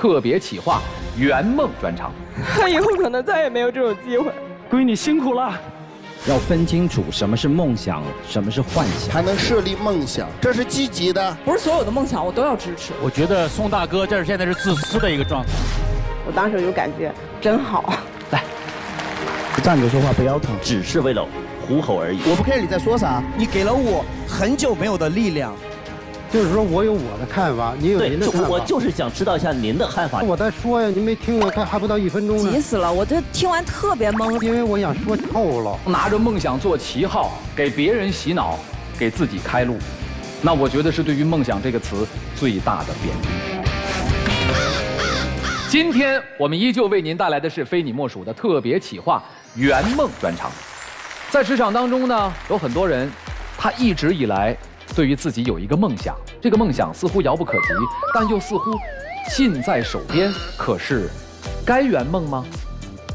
特别企划圆梦专场。他以后可能再也没有这种机会。闺女辛苦了。要分清楚什么是梦想，什么是幻想，还能设立梦想，这是积极的。不是所有的梦想我都要支持。我觉得宋大哥这是现在是自私的一个状态。我当时就感觉真好。来，站着说话不腰疼，只是为了糊口而已。我不 care 你在说啥，你给了我很久没有的力量。就是说我有我的看法，你有您的看法。我就是想知道一下您的看法。我在说呀，您没听我，还还不到一分钟呢。急死了！我这听完特别懵，因为我想说透了。拿着梦想做旗号，给别人洗脑，给自己开路，那我觉得是对于“梦想”这个词最大的贬低。今天我们依旧为您带来的是非你莫属的特别企划——圆梦专场。在职场当中呢，有很多人，他一直以来。对于自己有一个梦想，这个梦想似乎遥不可及，但又似乎近在手边。可是，该圆梦吗？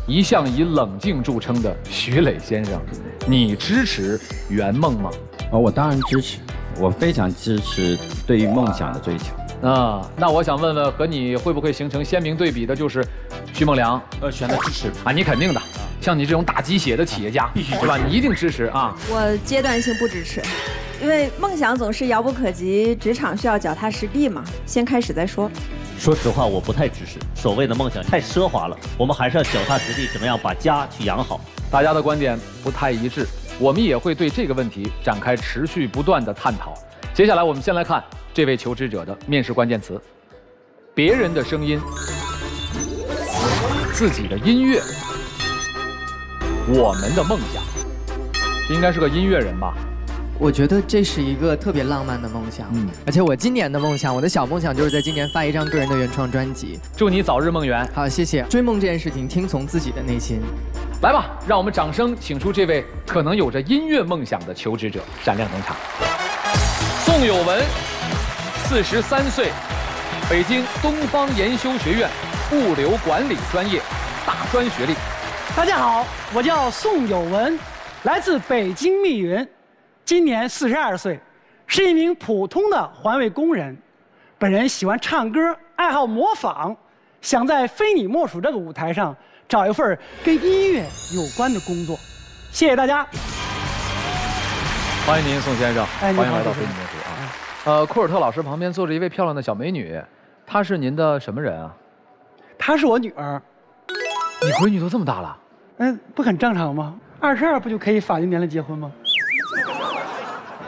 一向以冷静著称的徐磊先生，你支持圆梦吗？啊，我当然支持，我非常支持对于梦想的追求。啊，那我想问问，和你会不会形成鲜明对比的，就是徐梦良？呃，选择支持啊，你肯定的。像你这种打鸡血的企业家，必须是吧？你一定支持啊！我阶段性不支持。因为梦想总是遥不可及，职场需要脚踏实地嘛，先开始再说。说实话，我不太支持。所谓的梦想太奢华了，我们还是要脚踏实地，怎么样把家去养好？大家的观点不太一致，我们也会对这个问题展开持续不断的探讨。接下来，我们先来看这位求职者的面试关键词：别人的声音、自己的音乐、我们的梦想。这应该是个音乐人吧？我觉得这是一个特别浪漫的梦想，嗯，而且我今年的梦想，我的小梦想就是在今年发一张个人的原创专辑。祝你早日梦圆。好，谢谢。追梦这件事情，听从自己的内心。来吧，让我们掌声请出这位可能有着音乐梦想的求职者，闪亮登场。宋有文，四十三岁，北京东方研修学院物流管理专业大专学历。大家好，我叫宋有文，来自北京密云。今年四十二岁，是一名普通的环卫工人。本人喜欢唱歌，爱好模仿，想在非你莫属这个舞台上找一份跟音乐有关的工作。谢谢大家。欢迎您，宋先生。欢迎来到非你莫属啊。呃，库尔特老师旁边坐着一位漂亮的小美女，她是您的什么人啊？她是我女儿。你闺女都这么大了？嗯，不很正常吗？二十二不就可以法定年龄结婚吗？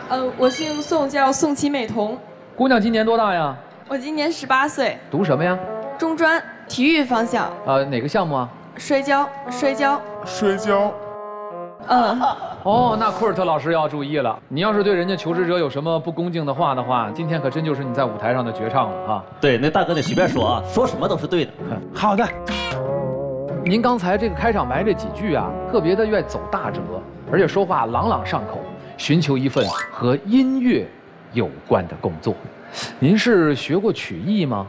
呃，我姓宋，叫宋启美彤。姑娘今年多大呀？我今年十八岁。读什么呀？中专，体育方向。呃，哪个项目啊？摔跤，摔跤，摔跤。嗯。哦，那库尔特老师要注意了，你要是对人家求职者有什么不恭敬的话的话，今天可真就是你在舞台上的绝唱了啊！对，那大哥你随便说啊，说什么都是对的。好的。您刚才这个开场白这几句啊，特别的愿走大辙，而且说话朗朗上口。寻求一份和音乐有关的工作，您是学过曲艺吗？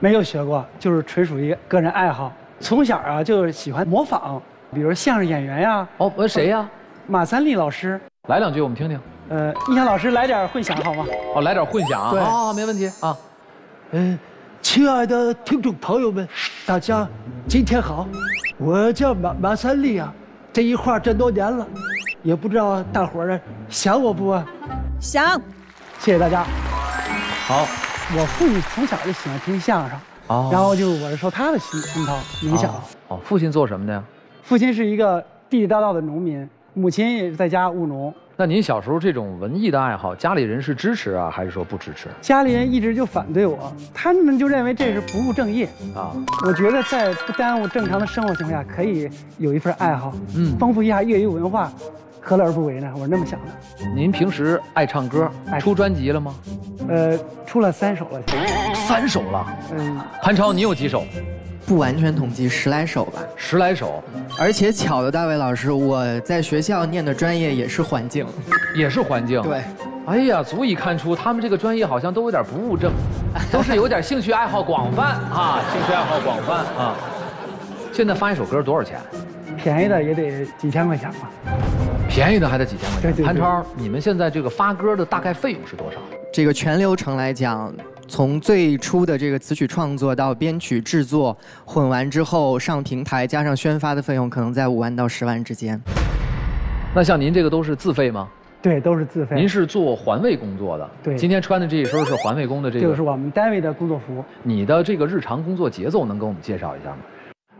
没有学过，就是纯属于个人爱好。从小啊就喜欢模仿，比如相声演员呀。哦，呃，谁呀？马三立老师。来两句我们听听。呃，音响老师来点混响好吗？哦，来点混响。对，啊，没问题啊。嗯，亲爱的听众朋友们，大家今天好，我叫马马三立啊，这一画这么多年了。也不知道大伙儿想我不？想。谢谢大家。好，我父亲从小就喜欢听相声，哦，然后就我是受他的熏熏陶影响。哦，父亲做什么的呀？父亲是一个地地道道的农民，母亲也是在家务农。那您小时候这种文艺的爱好，家里人是支持啊，还是说不支持？家里人一直就反对我，他们就认为这是不务正业啊。我觉得在不耽误正常的生活情况下，可以有一份爱好，嗯，丰富一下业余文化。何乐而不为呢？我是那么想的。您平时爱唱歌，出专辑了吗？呃，出了三首了。三首了。嗯。潘超，你有几首？不完全统计，十来首吧。十来首。而且巧的，大卫老师，我在学校念的专业也是环境，也是环境。对。哎呀，足以看出他们这个专业好像都有点不务正，都是有点兴趣爱好广泛啊，兴趣爱好广泛啊。现在发一首歌多少钱？便宜的也得几千块钱吧。便宜的还得几千块钱。潘超，你们现在这个发歌的大概费用是多少？这个全流程来讲，从最初的这个词曲创作到编曲制作，混完之后上平台，加上宣发的费用，可能在五万到十万之间。那像您这个都是自费吗？对，都是自费。您是做环卫工作的，对。今天穿的这一身是环卫工的这个，就是我们单位的工作服。你的这个日常工作节奏能给我们介绍一下吗？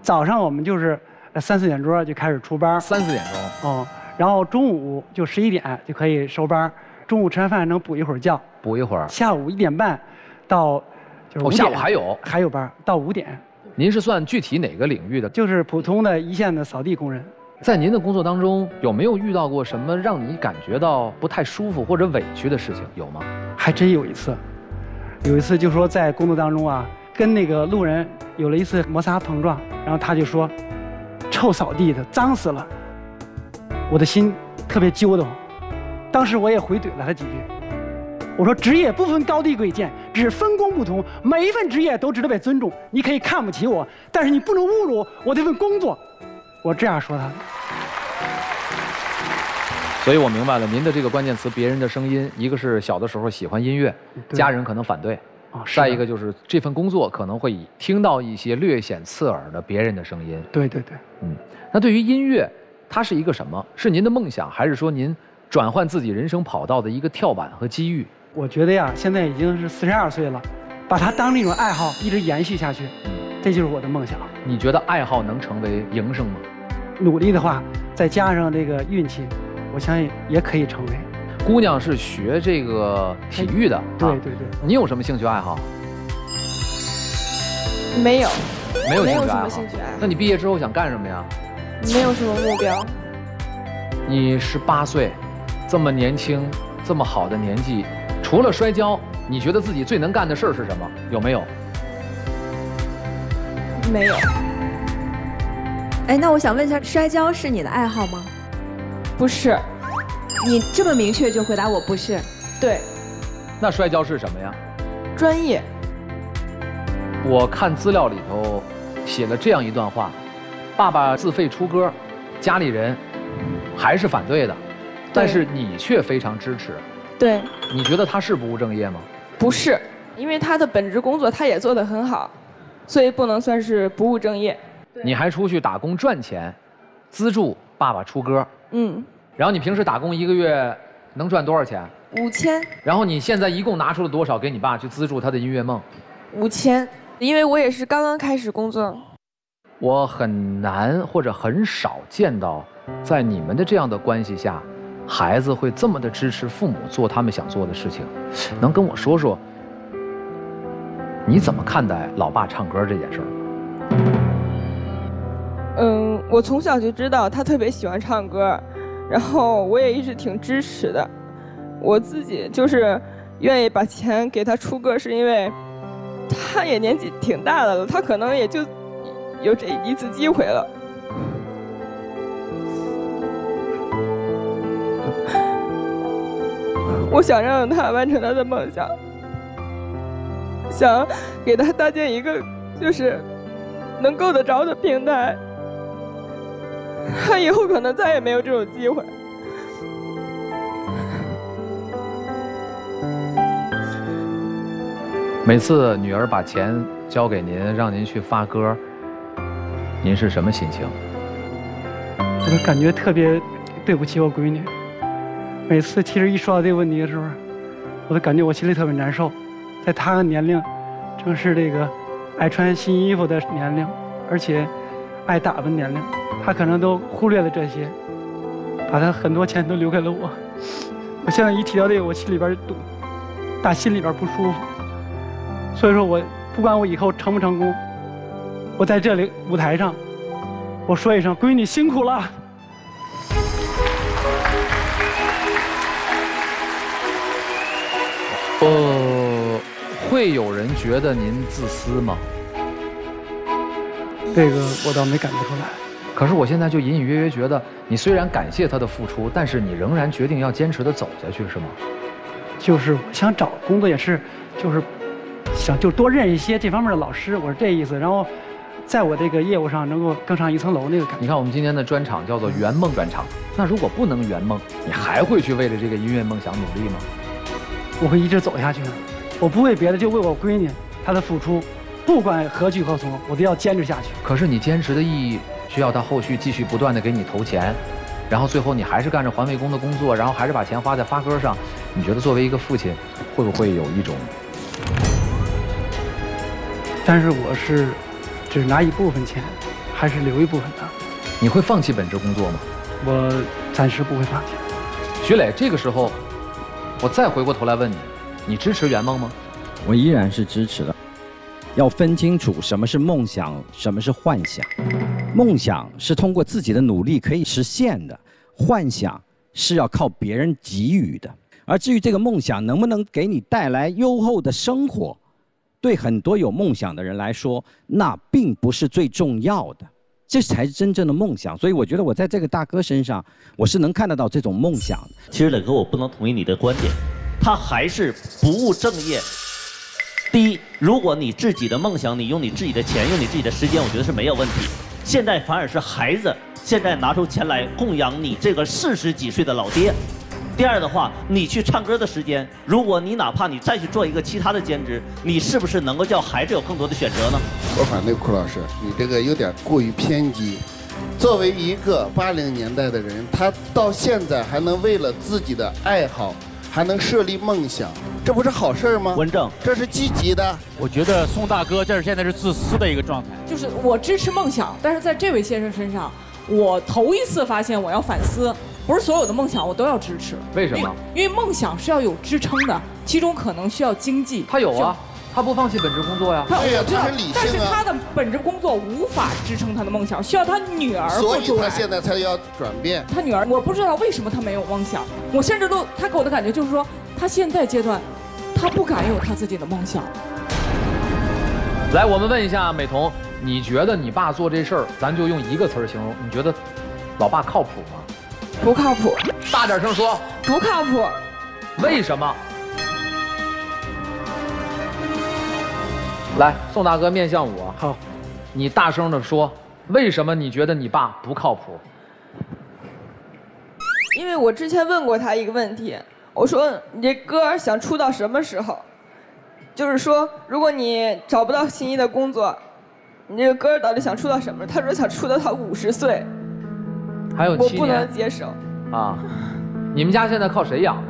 早上我们就是三四点钟就开始出班，三四点钟，嗯，然后中午就十一点就可以收班，中午吃完饭能补一会儿觉，补一会儿。下午一点半到就是哦，下午还有还有班到五点。您是算具体哪个领域的？就是普通的一线的扫地工人。在您的工作当中，有没有遇到过什么让你感觉到不太舒服或者委屈的事情？有吗？还真有一次，有一次就说在工作当中啊，跟那个路人有了一次摩擦碰撞，然后他就说：“臭扫地的，脏死了。”我的心特别揪得慌，当时我也回怼了他几句，我说：“职业不分高低贵贱，只是分工不同，每一份职业都值得被尊重。你可以看不起我，但是你不能侮辱我这份工作。”我这样说他，所以我明白了您的这个关键词“别人的声音”，一个是小的时候喜欢音乐，家人可能反对；再一个就是这份工作可能会听到一些略显刺耳的别人的声音。对对对，嗯，那对于音乐，它是一个什么？是您的梦想，还是说您转换自己人生跑道的一个跳板和机遇？我觉得呀，现在已经是四十二岁了，把它当成一种爱好一直延续下去，这就是我的梦想。你觉得爱好能成为营生吗？努力的话，再加上这个运气，我相信也可以成为。姑娘是学这个体育的，对对对。你有什么兴趣爱好？没有，没有没有什么兴趣爱好。那你毕业之后想干什么呀？没有什么目标。你十八岁，这么年轻，这么好的年纪，除了摔跤，你觉得自己最能干的事儿是什么？有没有？没有。哎，那我想问一下，摔跤是你的爱好吗？不是。你这么明确就回答我不是？对。那摔跤是什么呀？专业。我看资料里头写了这样一段话：爸爸自费出歌，家里人还是反对的，但是你却非常支持。对。你觉得他是不务正业吗？不是，因为他的本职工作他也做得很好，所以不能算是不务正业。你还出去打工赚钱，资助爸爸出歌。嗯。然后你平时打工一个月能赚多少钱？五千。然后你现在一共拿出了多少给你爸去资助他的音乐梦？五千，因为我也是刚刚开始工作。我很难或者很少见到，在你们的这样的关系下，孩子会这么的支持父母做他们想做的事情。能跟我说说，你怎么看待老爸唱歌这件事儿？嗯，我从小就知道他特别喜欢唱歌，然后我也一直挺支持的。我自己就是愿意把钱给他出歌，是因为他也年纪挺大的了，他可能也就有这一次机会了。我想让他完成他的梦想，想给他搭建一个就是能够得着的平台。他以后可能再也没有这种机会。每次女儿把钱交给您，让您去发歌，您是什么心情？我都感觉特别对不起我闺女。每次其实一说到这个问题的时候，我都感觉我心里特别难受。在她的年龄，正是这个爱穿新衣服的年龄，而且爱打扮年龄。他可能都忽略了这些，把他很多钱都留给了我。我现在一提到这个，我心里边堵，打心里边不舒服。所以说我不管我以后成不成功，我在这里舞台上，我说一声闺女辛苦了。呃，会有人觉得您自私吗？这个我倒没感觉出来。可是我现在就隐隐约约觉得，你虽然感谢他的付出，但是你仍然决定要坚持的走下去，是吗？就是想找工作也是，就是想就多认一些这方面的老师，我是这意思。然后，在我这个业务上能够更上一层楼那个感觉。你看我们今天的专场叫做圆梦专场，那如果不能圆梦，你还会去为了这个音乐梦想努力吗？我会一直走下去的。我不为别的，就为我闺女她的付出，不管何去何从，我都要坚持下去。可是你坚持的意义，需要她后续继续不断的给你投钱，然后最后你还是干着环卫工的工作，然后还是把钱花在发哥上。你觉得作为一个父亲，会不会有一种？但是我是只拿一部分钱，还是留一部分的？你会放弃本职工作吗？我暂时不会放弃。徐磊，这个时候，我再回过头来问你，你支持圆梦吗？我依然是支持的。要分清楚什么是梦想，什么是幻想。梦想是通过自己的努力可以实现的，幻想是要靠别人给予的。而至于这个梦想能不能给你带来优厚的生活，对很多有梦想的人来说，那并不是最重要的。这才是真正的梦想。所以我觉得我在这个大哥身上，我是能看得到这种梦想。其实磊哥，我不能同意你的观点，他还是不务正业。第一，如果你自己的梦想，你用你自己的钱，用你自己的时间，我觉得是没有问题。现在反而是孩子现在拿出钱来供养你这个四十几岁的老爹。第二的话，你去唱歌的时间，如果你哪怕你再去做一个其他的兼职，你是不是能够叫孩子有更多的选择呢？我反对库老师，你这个有点过于偏激。作为一个八零年代的人，他到现在还能为了自己的爱好。还能设立梦想，这不是好事吗？文正，这是积极的。我觉得宋大哥这是现在是自私的一个状态。就是我支持梦想，但是在这位先生身上，我头一次发现我要反思，不是所有的梦想我都要支持。为什么？因为梦想是要有支撑的，其中可能需要经济。他有啊。他不放弃本职工作呀，对呀，他很理性啊。但是他的本职工作无法支撑他的梦想，需要他女儿所以他现在才要转变。他女儿，我不知道为什么他没有梦想。我甚至都，他给我的感觉就是说，他现在阶段，他不敢有他自己的梦想。来，我们问一下美彤，你觉得你爸做这事儿，咱就用一个词儿形容，你觉得老爸靠谱吗？不靠谱。大点声说。不靠谱。为什么？来，宋大哥面向我，好，你大声的说，为什么你觉得你爸不靠谱？因为我之前问过他一个问题，我说你这歌想出到什么时候？就是说，如果你找不到心仪的工作，你这个歌到底想出到什么？他说想出到他五十岁。还有七年。我不能接受。啊，你们家现在靠谁养的？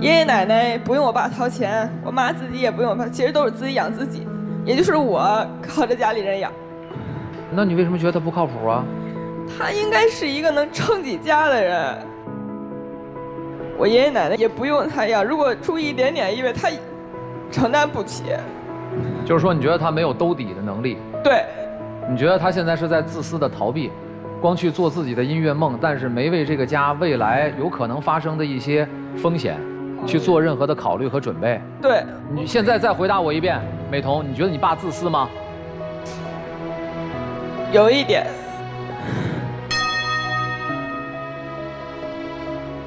爷爷奶奶不用我爸掏钱，我妈自己也不用我，其实都是自己养自己，也就是我靠着家里人养。那你为什么觉得他不靠谱啊？他应该是一个能撑起家的人。我爷爷奶奶也不用他养，如果出一点点意外，他承担不起。就是说，你觉得他没有兜底的能力？对。你觉得他现在是在自私的逃避，光去做自己的音乐梦，但是没为这个家未来有可能发生的一些风险。去做任何的考虑和准备。对，你现在再回答我一遍，美彤，你觉得你爸自私吗？有一点。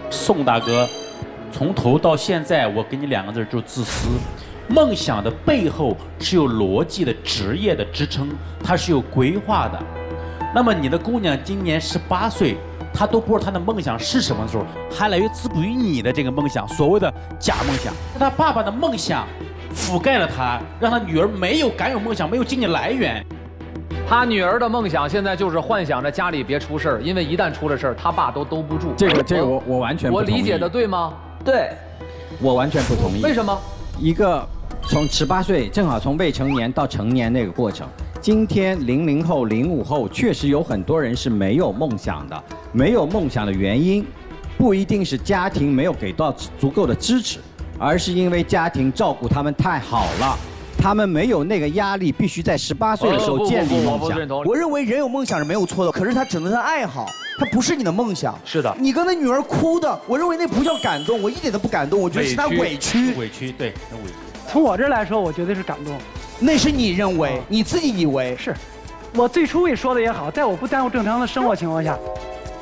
宋大哥，从头到现在，我给你两个字，就是自私。梦想的背后是有逻辑的、职业的支撑，它是有规划的。那么你的姑娘今年十八岁。她都不知道她的梦想是什么的时候，还来源自不于你的这个梦想，所谓的假梦想。她爸爸的梦想覆盖了她，让她女儿没有敢有梦想，没有经济来源。他女儿的梦想现在就是幻想着家里别出事儿，因为一旦出了事儿，他爸都兜不住。这个，这个我我完全我理解的对吗？对，我完全不同意。为什么？一个从十八岁正好从未成年到成年那个过程。今天零零后、零五后确实有很多人是没有梦想的，没有梦想的原因，不一定是家庭没有给到足够的支持，而是因为家庭照顾他们太好了，他们没有那个压力，必须在十八岁的时候建立梦想。我认为人有梦想是没有错的，可是他只能是爱好，他不是你的梦想。是的。你跟那女儿哭的，我认为那不叫感动，我一点都不感动，我觉得是他委屈。委屈，对，很委屈。从我这儿来说，我觉得是感动。那是你认为，你自己以为是。我最初也说的也好，在我不耽误正常的生活情况下，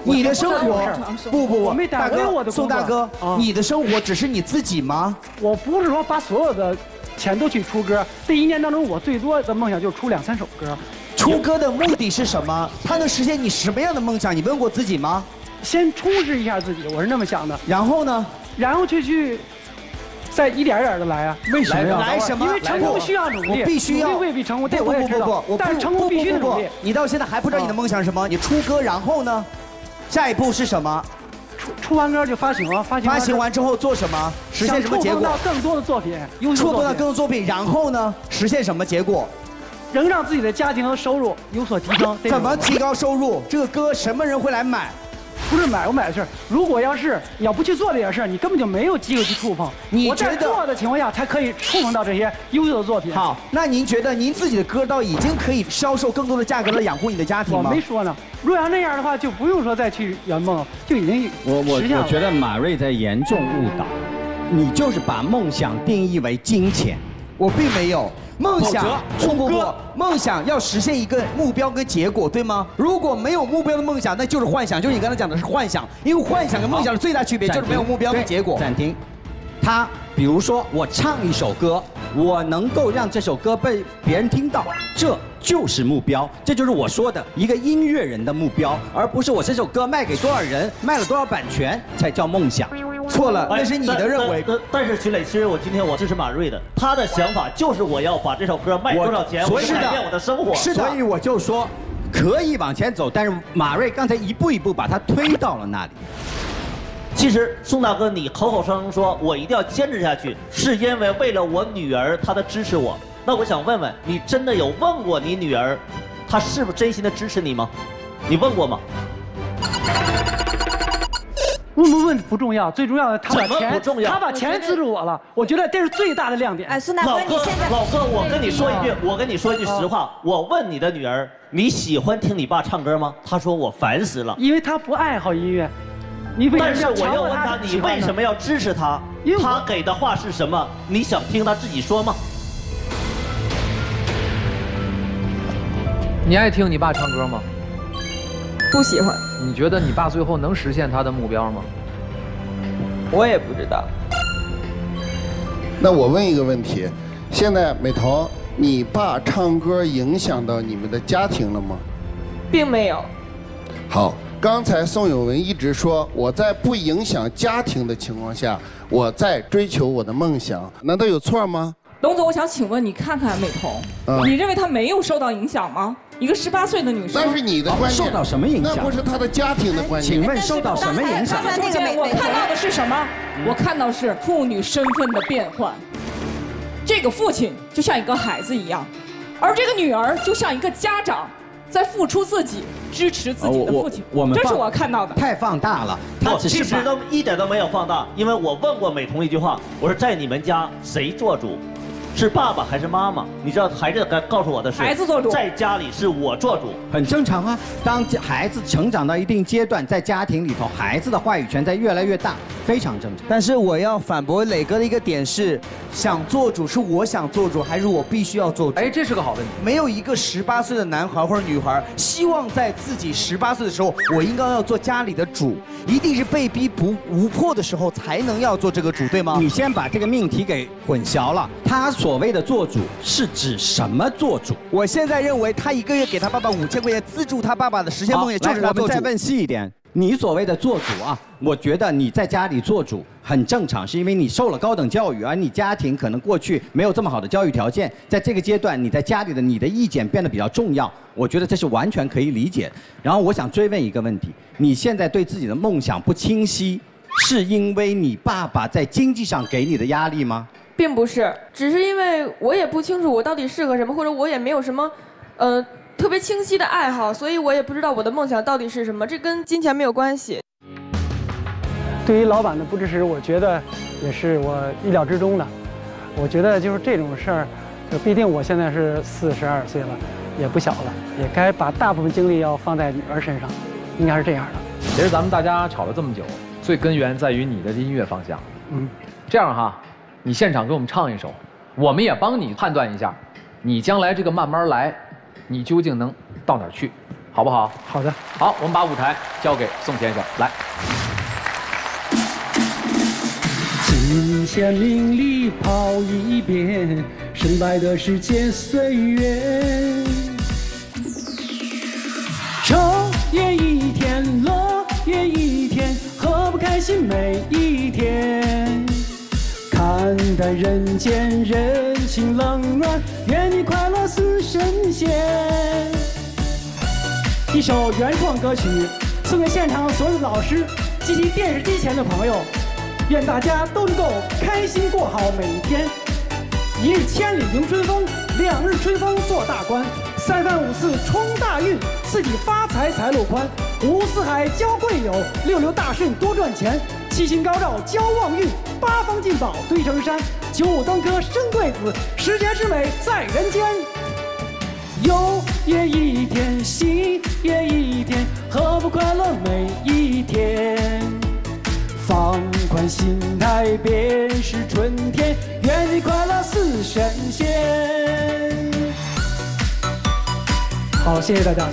你的生活不不不，大哥，宋大哥，你的生活只是你自己吗？我不是说把所有的钱都去出歌，这一年当中我最多的梦想就是出两三首歌。出歌的目的是什么？它能实现你什么样的梦想？你问过自己吗？先充实一下自己，我是那么想的。然后呢？然后就去再一点一点的来啊。为什么呀？来什么？因为成功需要努力，我必须要努力未必成功，这不不我也知道。不不但是成功必须不不不努力。你到现在还不知道你的梦想是什么？你出歌，然后呢？下一步是什么？出出完歌就发行了，发行发行完之后做什么？实现什么结果？想触碰到更多的作品，优秀触碰到作品更多作品，然后呢？实现什么结果？能让自己的家庭和收入有所提升。怎么提高收入？这个歌什么人会来买？不是买不买的事儿。如果要是你要不去做这件事儿，你根本就没有机会去触碰。你我在做的情况下才可以触碰到这些优秀的作品。好，那您觉得您自己的歌到已经可以销售更多的价格来养活你的家庭吗我？没说呢。如果要那样的话，就不用说再去圆梦，就已经我我我觉得马瑞在严重误导，你就是把梦想定义为金钱。我并没有。梦想否则不不不，梦想要实现一个目标跟结果，对吗？如果没有目标的梦想，那就是幻想，就是你刚才讲的是幻想，因为幻想跟梦想的最大区别就是没有目标跟结果。暂停，他比如说我唱一首歌，我能够让这首歌被别人听到，这就是目标，这就是我说的一个音乐人的目标，而不是我这首歌卖给多少人，卖了多少版权才叫梦想。错了，哎那是你的认为。但是徐磊，其实我今天我支持马瑞的，他的想法就是我要把这首歌卖多少钱，我就改变我的生活。是的所以我就说可以往前走，但是马瑞刚才一步一步把他推到了那里。其实宋大哥，你口口声声说我一定要坚持下去，是因为为了我女儿她的支持我。那我想问问，你真的有问过你女儿，她是不是真心的支持你吗？你问过吗？问不问不重要，最重要的他把怎么钱不重要他把钱资助我了，我觉得这是最大的亮点。哎，孙老哥，老哥，我跟你说一句，我跟你说一句实话，我问你的女儿，你喜欢听你爸唱歌吗？她说我烦死了。因为她不爱好音乐，你为但是我要问他你为什么要支持他？他给的话是什么？你想听他自己说吗？你爱听你爸唱歌吗？不喜欢。你觉得你爸最后能实现他的目标吗？我也不知道。那我问一个问题，现在美瞳，你爸唱歌影响到你们的家庭了吗？并没有。好，刚才宋永文一直说我在不影响家庭的情况下，我在追求我的梦想，难道有错吗？龙总，我想请问你，看看美瞳，嗯你认为她没有受到影响吗？一个十八岁的女生，但是你的观念，受到什么影响那不是她的家庭的观念。请问受到什么影响？中间我看到的是什么？我看到是父女身份的变换。这个父亲就像一个孩子一样，而这个女儿就像一个家长，在付出自己，支持自己的父亲。这是我看到的。太放大了，他其实都一点都没有放大，因为我问过美瞳一句话，我说在你们家谁做主？是爸爸还是妈妈？你知道孩子该告诉我的是，孩子做主在家里是我做主。很正常啊。当孩子成长到一定阶段，在家庭里头，孩子的话语权在越来越大，非常正常。但是我要反驳磊哥的一个点是，想做主是我想做主，还是我必须要做主？哎，这是个好问题。没有一个十八岁的男孩或者女孩希望在自己十八岁的时候，我应该要做家里的主，一定是被逼不无迫的时候才能要做这个主，对吗？你先把这个命题给混淆了。他所谓的做主是指什么做主？我现在认为他一个月给他爸爸五千块钱资助他爸爸的实现梦想，就是来他做主。我们再问细一点，你所谓的做主啊，我觉得你在家里做主很正常，是因为你受了高等教育，而你家庭可能过去没有这么好的教育条件，在这个阶段，你在家里的你的意见变得比较重要，我觉得这是完全可以理解。然后我想追问一个问题：你现在对自己的梦想不清晰，是因为你爸爸在经济上给你的压力吗？并不是，只是因为我也不清楚我到底适合什么，或者我也没有什么，呃，特别清晰的爱好，所以我也不知道我的梦想到底是什么。这跟金钱没有关系。对于老板的不支持，我觉得也是我意料之中的。我觉得就是这种事儿，就毕竟我现在是四十二岁了，也不小了，也该把大部分精力要放在女儿身上，应该是这样的。其实咱们大家吵了这么久，最根源在于你的音乐方向。嗯，这样哈，你现场给我们唱一首，我们也帮你判断一下，你将来这个慢慢来，你究竟能到哪儿去，好不好？好的。好，我们把舞台交给宋先生，来。金钱名利跑一遍，胜败的世界岁月。愁也一天，乐也一天，何不开心每一天？看淡人间，人情冷暖，愿你快乐似神仙。一首原创歌曲，送给现场所有的老师及其电视机前的朋友，愿大家都能够开心过好每一天。一日千里迎春风，两日春风做大官，三番五次冲大运，四季发财财路宽，五湖四海交贵友，六六大顺多赚钱，七星高照交旺运，八方进宝堆成山，九五登科生贵子，十全十美在人间。忧也一天，喜也一天，何不快乐每一天？放宽心态便是春天，愿你快乐似神仙。好，谢谢大家。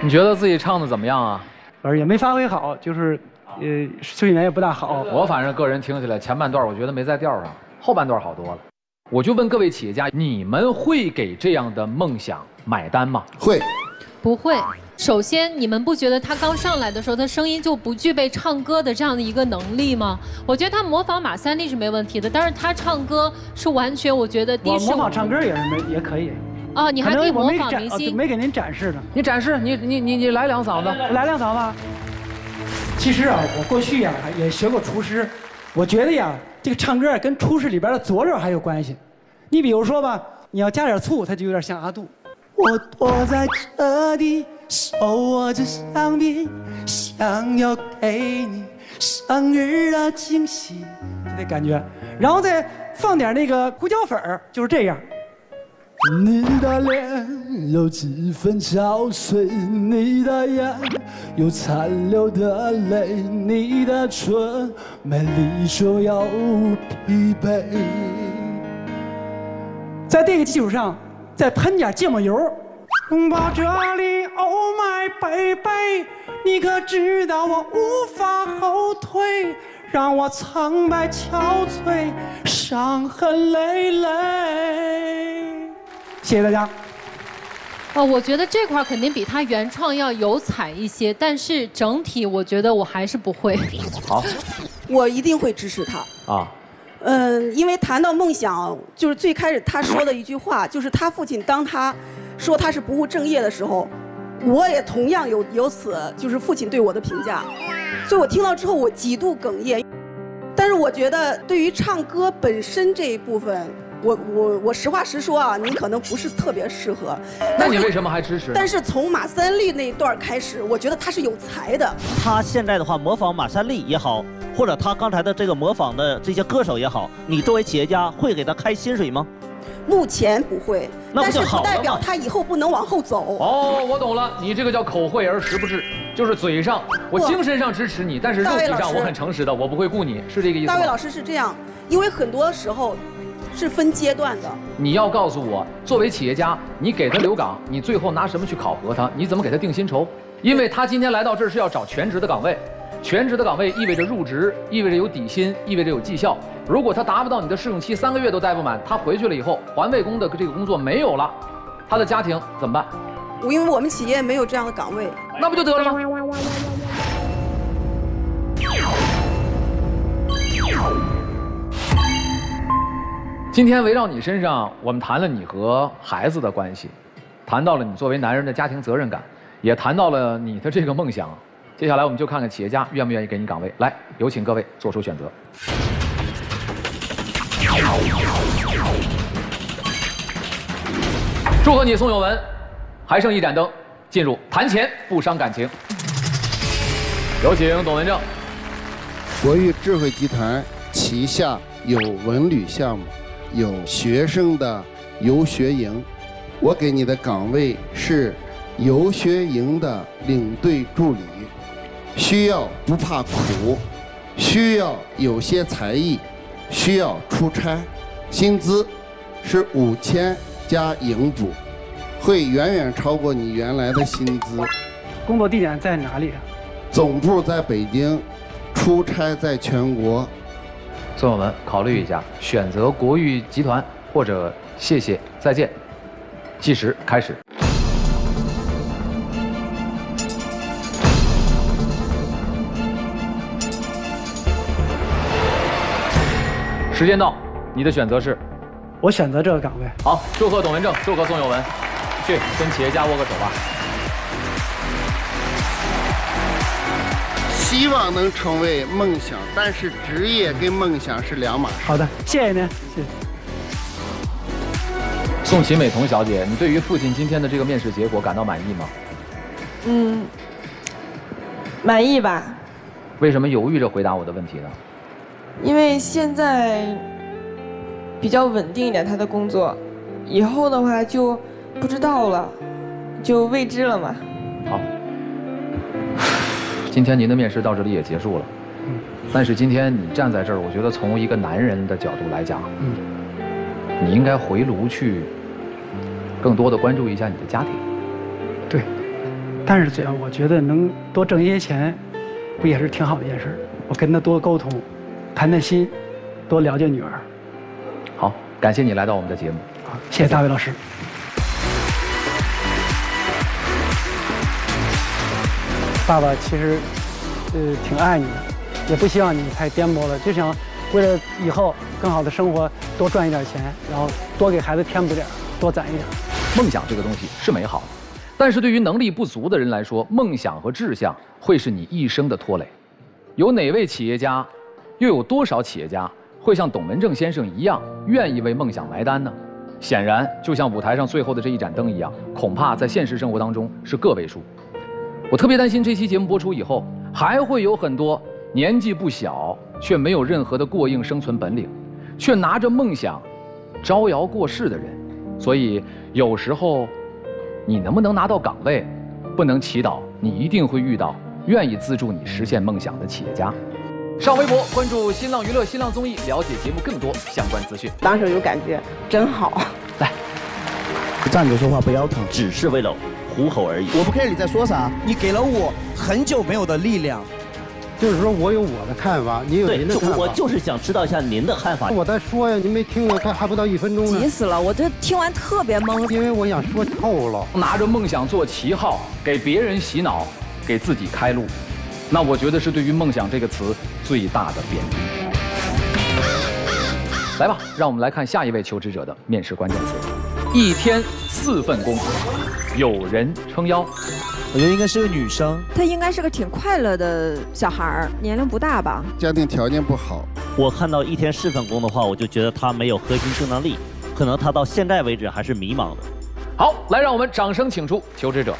你觉得自己唱的怎么样啊？呃，也没发挥好，就是，呃，睡眠也不大好。我反正个人听起来前半段我觉得没在调上，后半段好多了。我就问各位企业家，你们会给这样的梦想买单吗？会。不会。首先，你们不觉得他刚上来的时候，他声音就不具备唱歌的这样的一个能力吗？我觉得他模仿马三立是没问题的，但是他唱歌是完全，我觉得第我一是模仿唱歌也是没也可以。哦，你还可以模能我没展仿明星。哦没给您展示呢。你展示，你你你你来两嗓子，来两嗓子。其实啊，我过去呀、也学过厨师，我觉得呀，这个唱歌啊跟厨师里边的佐料还有关系。你比如说吧，你要加点醋，它就有点像阿杜。我躲在这里，手握着香槟，想要给你生日的惊喜，就这感觉。然后再放点那个胡椒粉儿，就是这样。你的脸有几分憔悴，你的眼有残留的泪，你的唇美丽却又疲惫。在这个基础上，再喷点芥末油。拥抱这里，Oh my baby，你可知道我无法后退，让我苍白憔悴，伤痕累累。谢谢大家。哦，我觉得这块儿肯定比他原创要有彩一些，但是整体我觉得我还是不会。好我一定会支持他。啊，嗯，因为谈到梦想，就是最开始他说的一句话，就是他父亲当他说他是不务正业的时候，我也同样有有此就是父亲对我的评价，所以我听到之后我极度哽咽。但是我觉得对于唱歌本身这一部分，我我我实话实说啊，您可能不是特别适合。那你为什么还支持？但是从马三立那一段开始，我觉得他是有才的。他现在的话模仿马三立也好，或者他刚才的这个模仿的这些歌手也好，你作为企业家会给他开薪水吗？目前不会，但是不代表他以后不能往后走。哦，我懂了，你这个叫口惠而实不至，就是嘴上我精神上支持你，但是肉体上我很诚实的，我不会雇你，是这个意思吗？大卫老师是这样，因为很多时候是分阶段的。你要告诉我，作为企业家，你给他留岗，你最后拿什么去考核他？你怎么给他定薪酬？因为他今天来到这儿是要找全职的岗位，全职的岗位意味着入职，意味着有底薪，意味着有绩效。如果他达不到你的试用期，三个月都待不满，他回去了以后，环卫工的这个工作没有了，他的家庭怎么办？我因为我们企业没有这样的岗位，那不就得了吗？今天围绕你身上，我们谈了你和孩子的关系，谈到了你作为男人的家庭责任感，也谈到了你的这个梦想。接下来我们就看看企业家愿不愿意给你岗位。来，有请各位做出选择。祝贺你，宋有文，还剩一盏灯，进入谈钱不伤感情。有请董文正。国誉智慧集团旗下有文旅项目，有学生的游学营。我给你的岗位是游学营的领队助理，需要不怕苦，需要有些才艺，需要出差，薪资是五千加营补，会远远超过你原来的薪资。工作地点在哪里啊？总部在北京，出差在全国。宋友文，考虑一下，选择国誉集团或者谢谢再见。计时开始。时间到，你的选择是？我选择这个岗位。好，祝贺董文正，祝贺宋有文，去跟企业家握个手吧。希望能成为梦想，但是职业跟梦想是两码事。好的，谢谢您，谢谢。宋启美彤小姐，你对于父亲今天的这个面试结果感到满意吗？嗯，满意吧。为什么犹豫着回答我的问题呢？因为现在比较稳定一点，他的工作，以后的话就不知道了，就未知了嘛。好，今天您的面试到这里也结束了。嗯。但是今天你站在这儿，我觉得从一个男人的角度来讲，嗯，你应该回炉去，更多的关注一下你的家庭。对。但是这样，我觉得能多挣一些钱，不也是挺好的一件事？我跟他多沟通，谈谈心，多了解女儿。好，感谢你来到我们的节目。好，谢谢大卫老师。爸爸其实，呃，挺爱你的，也不希望你太颠簸了，就想为了以后更好的生活，多赚一点钱，然后多给孩子添补点，多攒一点。梦想这个东西是美好的。但是对于能力不足的人来说，梦想和志向会是你一生的拖累。有哪位企业家，又有多少企业家会像董文正先生一样，愿意为梦想埋单呢？显然，就像舞台上最后的这一盏灯一样，恐怕在现实生活当中是个位数。我特别担心这期节目播出以后，还会有很多年纪不小却没有任何的过硬生存本领，却拿着梦想招摇过市的人。所以有时候。你能不能拿到岗位，不能祈祷你一定会遇到愿意资助你实现梦想的企业家。上微博关注新浪娱乐、新浪综艺，了解节目更多相关资讯。当时有感觉，真好。来，站着说话不腰疼，只是为了糊口而已。我不 care 你在说啥，你给了我很久没有的力量。就是说我有我的看法，你有您的看法。我就是想知道一下您的看法。我在说呀，您没听呢，还还不到一分钟呢。急死了，我这听完特别懵。因为我想说透了。拿着梦想做旗号，给别人洗脑，给自己开路，那我觉得是对于“梦想”这个词最大的贬低。来吧，让我们来看下一位求职者的面试关键词：一天四份工，有人撑腰。我觉得应该是个女生，她应该是个挺快乐的小孩儿，年龄不大吧？家庭条件不好。我看到一天四份工的话，我就觉得她没有核心竞争力，可能她到现在为止还是迷茫的。好，来让我们掌声请出求职者，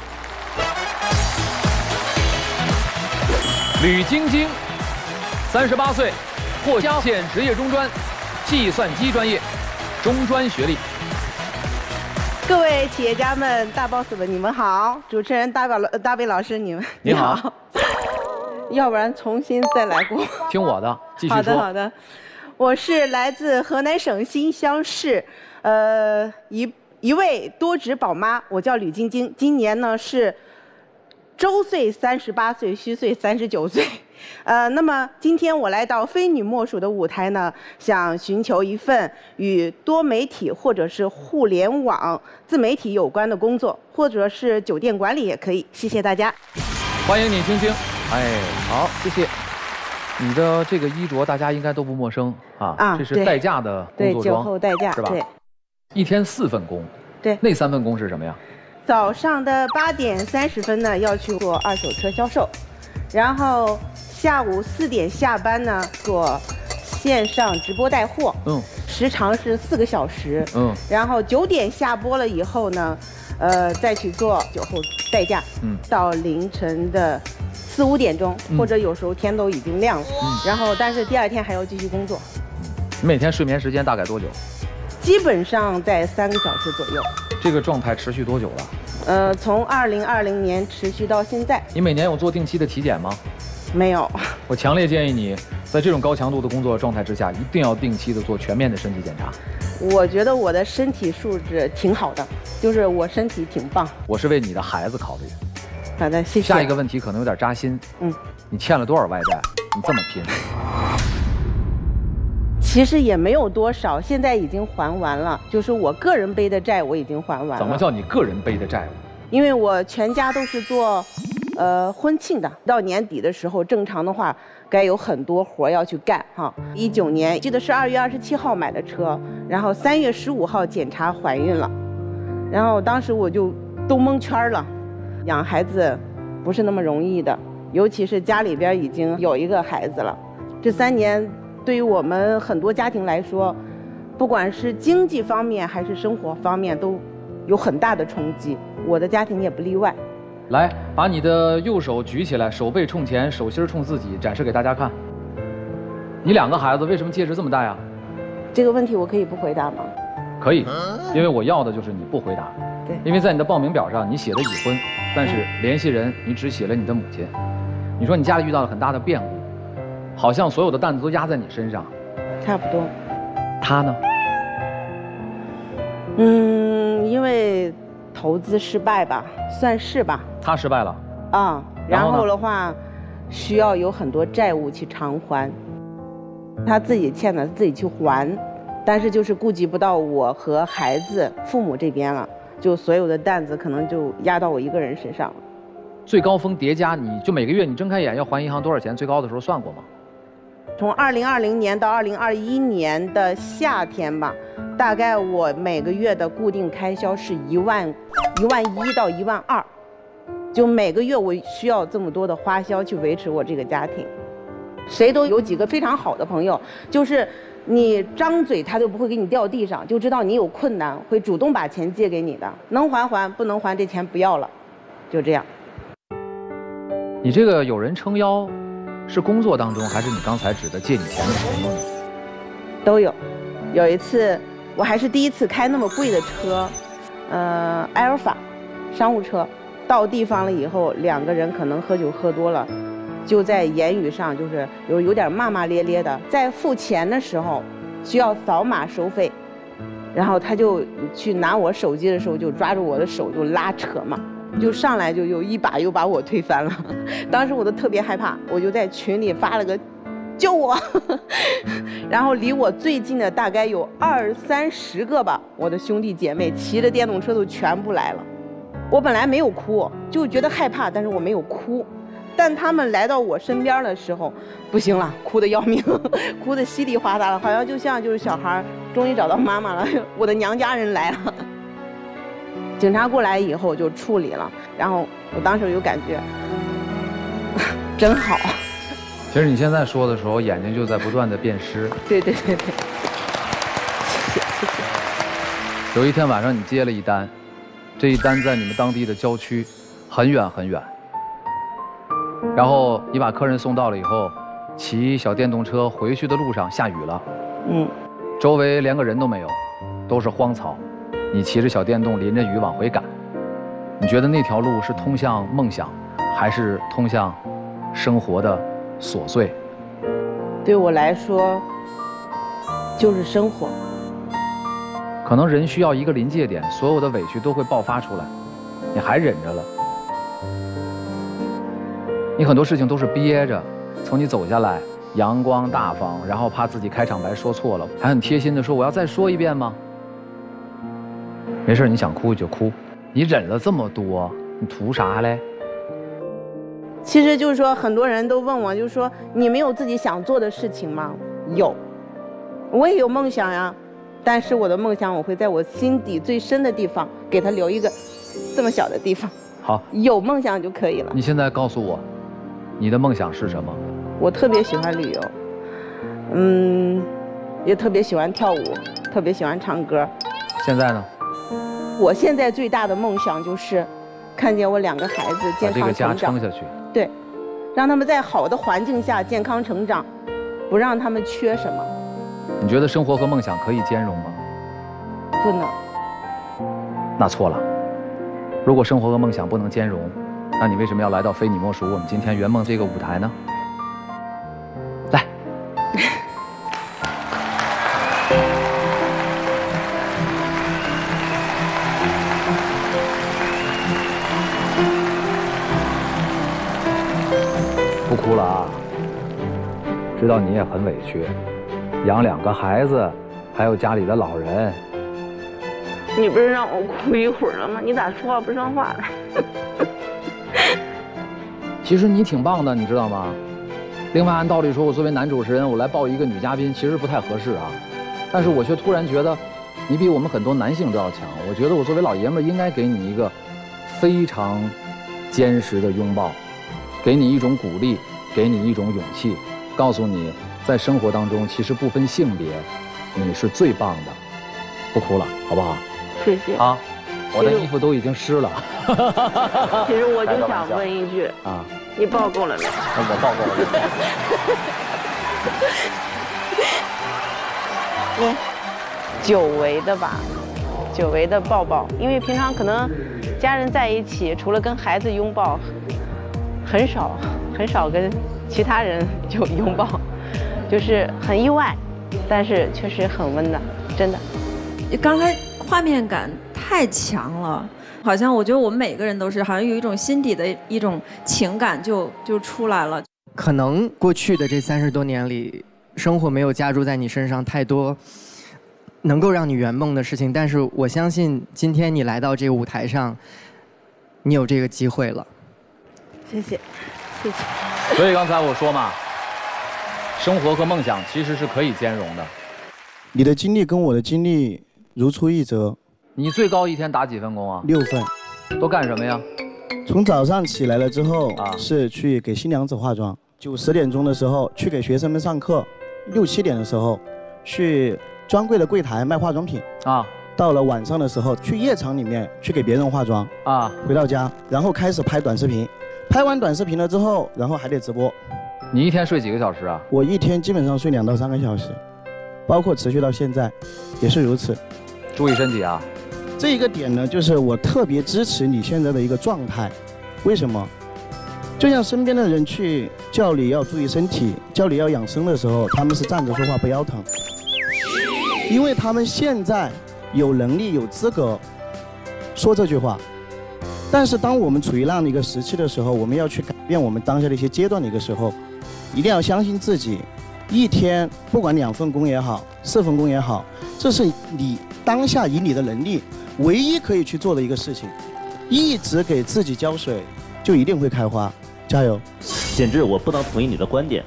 吕晶晶，三十八岁，霍家县职业中专，计算机专业，中专学历。各位企业家们、大 boss 们，你们好！主持人大宝老大卫老师，你们你好。要不然重新再来过。听我的，继续说。好的好的，我是来自河南省新乡市，呃，一一位多职宝妈，我叫吕晶晶，今年呢是周岁三十八岁，虚岁三十九岁。呃，那么今天我来到非你莫属的舞台呢，想寻求一份与多媒体或者是互联网自媒体有关的工作，或者是酒店管理也可以。谢谢大家，欢迎你，晶晶。哎，好，谢谢。你的这个衣着大家应该都不陌生啊，啊，这是代驾的工作装，对，酒后代驾是吧？对。一天四份工，对，那三份工是什么呀？早上的八点三十分呢，要去做二手车销售，然后。下午四点下班呢，做线上直播带货，嗯，时长是四个小时，嗯，然后九点下播了以后呢，呃，再去做酒后代驾，嗯，到凌晨的四五点钟，或者有时候天都已经亮了，嗯，然后但是第二天还要继续工作。你每天睡眠时间大概多久？基本上在三个小时左右。这个状态持续多久了？呃，从二零二零年持续到现在。你每年有做定期的体检吗？没有，我强烈建议你在这种高强度的工作状态之下，一定要定期的做全面的身体检查。我觉得我的身体素质挺好的，就是我身体挺棒。我是为你的孩子考虑。好的，谢谢。下一个问题可能有点扎心。嗯，你欠了多少外债？你这么拼？其实也没有多少，现在已经还完了。就是我个人背的债，我已经还完了。怎么叫你个人背的债务？因为我全家都是做。呃，婚庆的到年底的时候，正常的话，该有很多活要去干哈。一九年记得是二月二十七号买的车，然后三月十五号检查怀孕了，然后当时我就都蒙圈儿了。养孩子不是那么容易的，尤其是家里边已经有一个孩子了。这三年对于我们很多家庭来说，不管是经济方面还是生活方面，都有很大的冲击。我的家庭也不例外。来，把你的右手举起来，手背冲前，手心冲自己，展示给大家看。你两个孩子为什么戒指这么大呀？这个问题我可以不回答吗？可以，因为我要的就是你不回答。对，因为在你的报名表上你写的已婚，但是联系人你只写了你的母亲。你说你家里遇到了很大的变故，好像所有的担子都压在你身上。差不多。他呢？嗯，因为投资失败吧，算是吧。他失败了。啊、然后的话，需要有很多债务去偿还。他自己欠的自己去还，但是就是顾及不到我和孩子、父母这边了，就所有的担子可能就压到我一个人身上了。最高峰叠加，你就每个月你睁开眼要还银行多少钱？最高的时候算过吗？从二零二零年到二零二一年的夏天吧，大概我每个月的固定开销是一万一万一到一万二，就每个月我需要这么多的花销去维持我这个家庭。谁都有几个非常好的朋友，就是你张嘴他就不会给你掉地上，就知道你有困难，会主动把钱借给你的，能还还，不能还这钱不要了，就这样。你这个有人撑腰，是工作当中还是你刚才指的借你钱的时候呢？都有。有一次，我还是第一次开那么贵的车，呃，埃尔法，商务车。到地方了以后，两个人可能喝酒喝多了，就在言语上就是有有点骂骂咧咧的。在付钱的时候，需要扫码收费，然后他就去拿我手机的时候，就抓住我的手就拉扯嘛，就上来就又一把又把我推翻了。当时我都特别害怕，我就在群里发了个救我，然后离我最近的大概有二三十个吧，我的兄弟姐妹骑着电动车都全部来了。我本来没有哭，就觉得害怕，但是我没有哭。但他们来到我身边的时候，不行了，哭得要命，哭得稀里哗啦的，好像就像就是小孩终于找到妈妈了，我的娘家人来了。警察过来以后就处理了，然后我当时有感觉，真好。其实你现在说的时候，眼睛就在不断的变湿。对对对对。谢谢谢谢有一天晚上你接了一单，这一单在你们当地的郊区，很远很远。然后你把客人送到了以后，骑小电动车回去的路上下雨了，嗯，周围连个人都没有，都是荒草。你骑着小电动淋着雨往回赶，你觉得那条路是通向梦想，还是通向生活的琐碎？对我来说，就是生活。可能人需要一个临界点，所有的委屈都会爆发出来，你还忍着了。你很多事情都是憋着，从你走下来，阳光大方，然后怕自己开场白说错了，还很贴心的说：“我要再说一遍吗？”没事，你想哭就哭，你忍了这么多，你图啥嘞？其实就是说，很多人都问我，就是说你没有自己想做的事情吗？有，我也有梦想呀，但是我的梦想我会在我心底最深的地方给他留一个这么小的地方。好，有梦想就可以了。你现在告诉我，你的梦想是什么？我特别喜欢旅游，嗯，也特别喜欢跳舞，特别喜欢唱歌。现在呢？我现在最大的梦想就是，看见我两个孩子健康这个家成长撑。下去。对，让他们在好的环境下健康成长，不让他们缺什么，你觉得生活和梦想可以兼容吗？不能。那错了。如果生活和梦想不能兼容，那你为什么要来到非你莫属我们今天圆梦这个舞台呢？哭了啊！知道你也很委屈，养两个孩子，还有家里的老人，你不是让我哭一会儿了吗？你咋说话不算话了？其实你挺棒的，你知道吗？另外，按道理说，我作为男主持人，我来抱一个女嘉宾，其实不太合适啊。但是我却突然觉得，你比我们很多男性都要强。我觉得我作为老爷们儿，应该给你一个非常坚实的拥抱，给你一种鼓励，给你一种勇气，告诉你，在生活当中，其实不分性别，你是最棒的。不哭了，好不好？谢谢。啊，我的衣服都已经湿了。其实我就想问一句啊，你抱够了没？我抱够了。你久违的吧，久违的抱抱，因为平常可能家人在一起，除了跟孩子拥抱，很少很少跟其他人就拥抱，就是很意外，但是确实很温暖，真的。刚才画面感太强了，好像我觉得我们每个人都是，好像有一种心底的一种情感就就出来了。可能过去的这三十多年里，生活没有加注在你身上太多能够让你圆梦的事情，但是我相信今天你来到这个舞台上，你有这个机会了。谢谢，谢谢。所以刚才我说嘛，生活和梦想其实是可以兼容的。你的经历跟我的经历。如出一辙。你最高一天打几份工啊？六份。都干什么呀？从早上起来了之后啊，是去给新娘子化妆；九十点钟的时候去给学生们上课；六七点的时候去专柜的柜台卖化妆品啊。到了晚上的时候去夜场里面去给别人化妆啊。回到家，然后开始拍短视频。拍完短视频了之后，然后还得直播。你一天睡几个小时啊？我一天基本上睡两到三个小时，包括持续到现在，也是如此。注意身体啊！这一个点呢，就是我特别支持你现在的一个状态。为什么？就像身边的人去叫你要注意身体、叫你要养生的时候，他们是站着说话不腰疼，因为他们现在有能力、有资格说这句话。但是当我们处于那样的一个时期的时候，我们要去改变我们当下的一些阶段的一个时候，一定要相信自己。一天不管两份工也好，四份工也好，这是你。当下以你的能力，唯一可以去做的一个事情，一直给自己浇水，就一定会开花。加油！简直，我不能同意你的观点。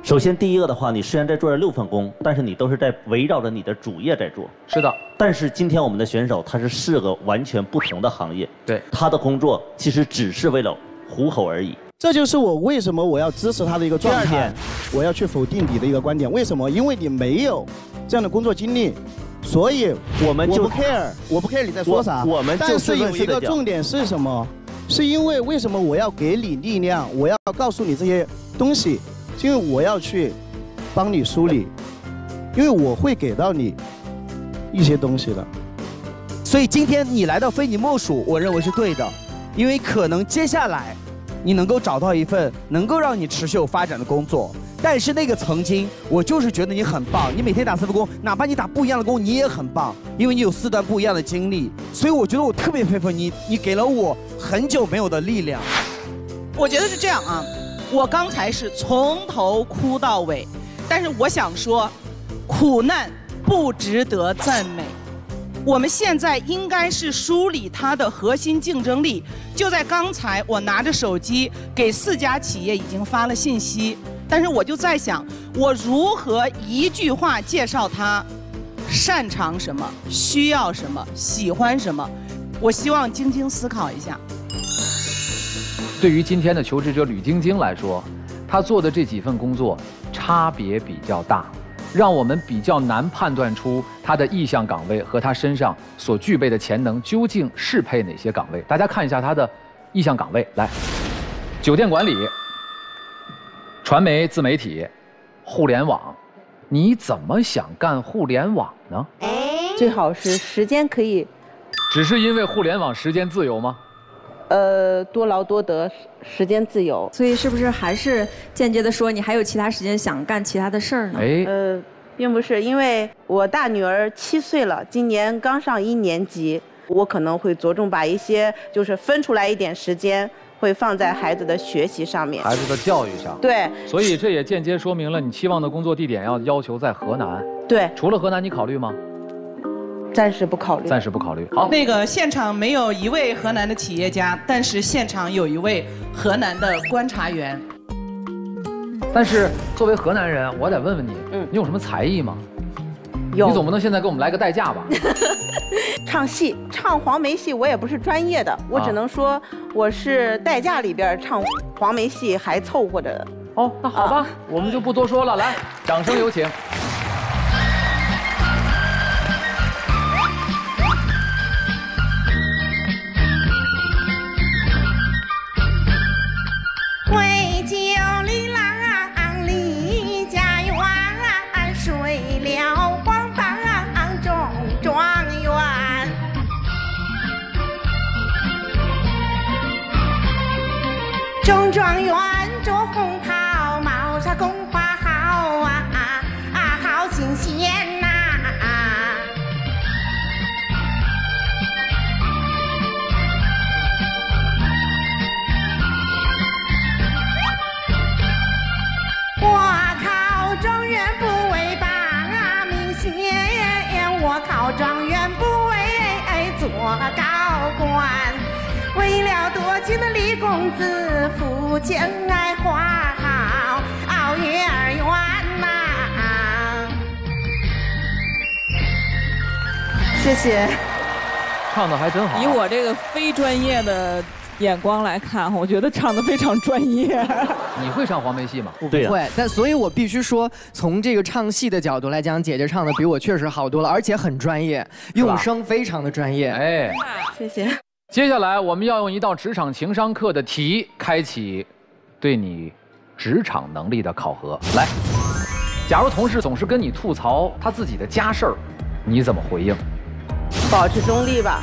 嗯。首先，第一个的话，你虽然在做着六份工，但是你都是在围绕着你的主业在做。是的。但是今天我们的选手，他是四个完全不同的行业。对。他的工作其实只是为了糊口而已。这就是我为什么我要支持他的一个状态。我要去否定你的一个观点。为什么？因为你没有这样的工作经历。所以我们就不 care，我不 care 你在说啥。我们但是有一个重点是什么？是因为为什么我要给你力量？我要告诉你这些东西，是因为我要去帮你梳理，因为我会给到你一些东西的。所以今天你来到非你莫属，我认为是对的，因为可能接下来你能够找到一份能够让你持续有发展的工作。但是那个曾经，我就是觉得你很棒。你每天打四份工，哪怕你打不一样的工，你也很棒，因为你有四段不一样的经历。所以我觉得我特别佩服你，你给了我很久没有的力量。我觉得是这样啊，我刚才是从头哭到尾，但是我想说，苦难不值得赞美。我们现在应该是梳理它的核心竞争力。就在刚才，我拿着手机给四家企业已经发了信息。但是我就在想，我如何一句话介绍他擅长什么、需要什么、喜欢什么？我希望晶晶思考一下。对于今天的求职者吕晶晶来说，她做的这几份工作差别比较大，让我们比较难判断出她的意向岗位和她身上所具备的潜能究竟适配哪些岗位。大家看一下她的意向岗位，来，酒店管理。传媒自媒体，互联网，你怎么想干互联网呢？最好是时间可以，只是因为互联网时间自由吗？呃，多劳多得，时间自由。所以是不是还是间接的说，你还有其他时间想干其他的事儿呢？哎，呃，并不是，因为我大女儿七岁了，今年刚上一年级，我可能会着重把一些，就是分出来一点时间。会放在孩子的学习上面，孩子的教育上。对，所以这也间接说明了你期望的工作地点要要求在河南。对，除了河南，你考虑吗？暂时不考虑。暂时不考虑。好，那个现场没有一位河南的企业家，但是现场有一位河南的观察员。但是作为河南人，我得问问你，你有什么才艺吗？有你总不能现在给我们来个代驾吧？唱戏，唱黄梅戏，我也不是专业的，我只能说我是代驾里边唱黄梅戏还凑合着的。哦，那好吧，我们就不多说了，来，掌声有请。中状元着红袍，帽上宫花好啊啊，好新鲜呐、我考状元不为把名显，我考状元不为做高官。为了多情的李公子，父亲爱花好熬月儿圆呐。谢谢。唱的还真好。以我这个非专业的眼光来看，我觉得唱的非常专业。你会唱黄梅戏吗？不会，但所以我必须说，从这个唱戏的角度来讲，姐姐唱的比我确实好多了，而且很专业，用声非常的专业。哎，谢谢。接下来我们要用一道职场情商课的题开启对你职场能力的考核。来，假如同事总是跟你吐槽他自己的家事儿，你怎么回应？保持中立吧，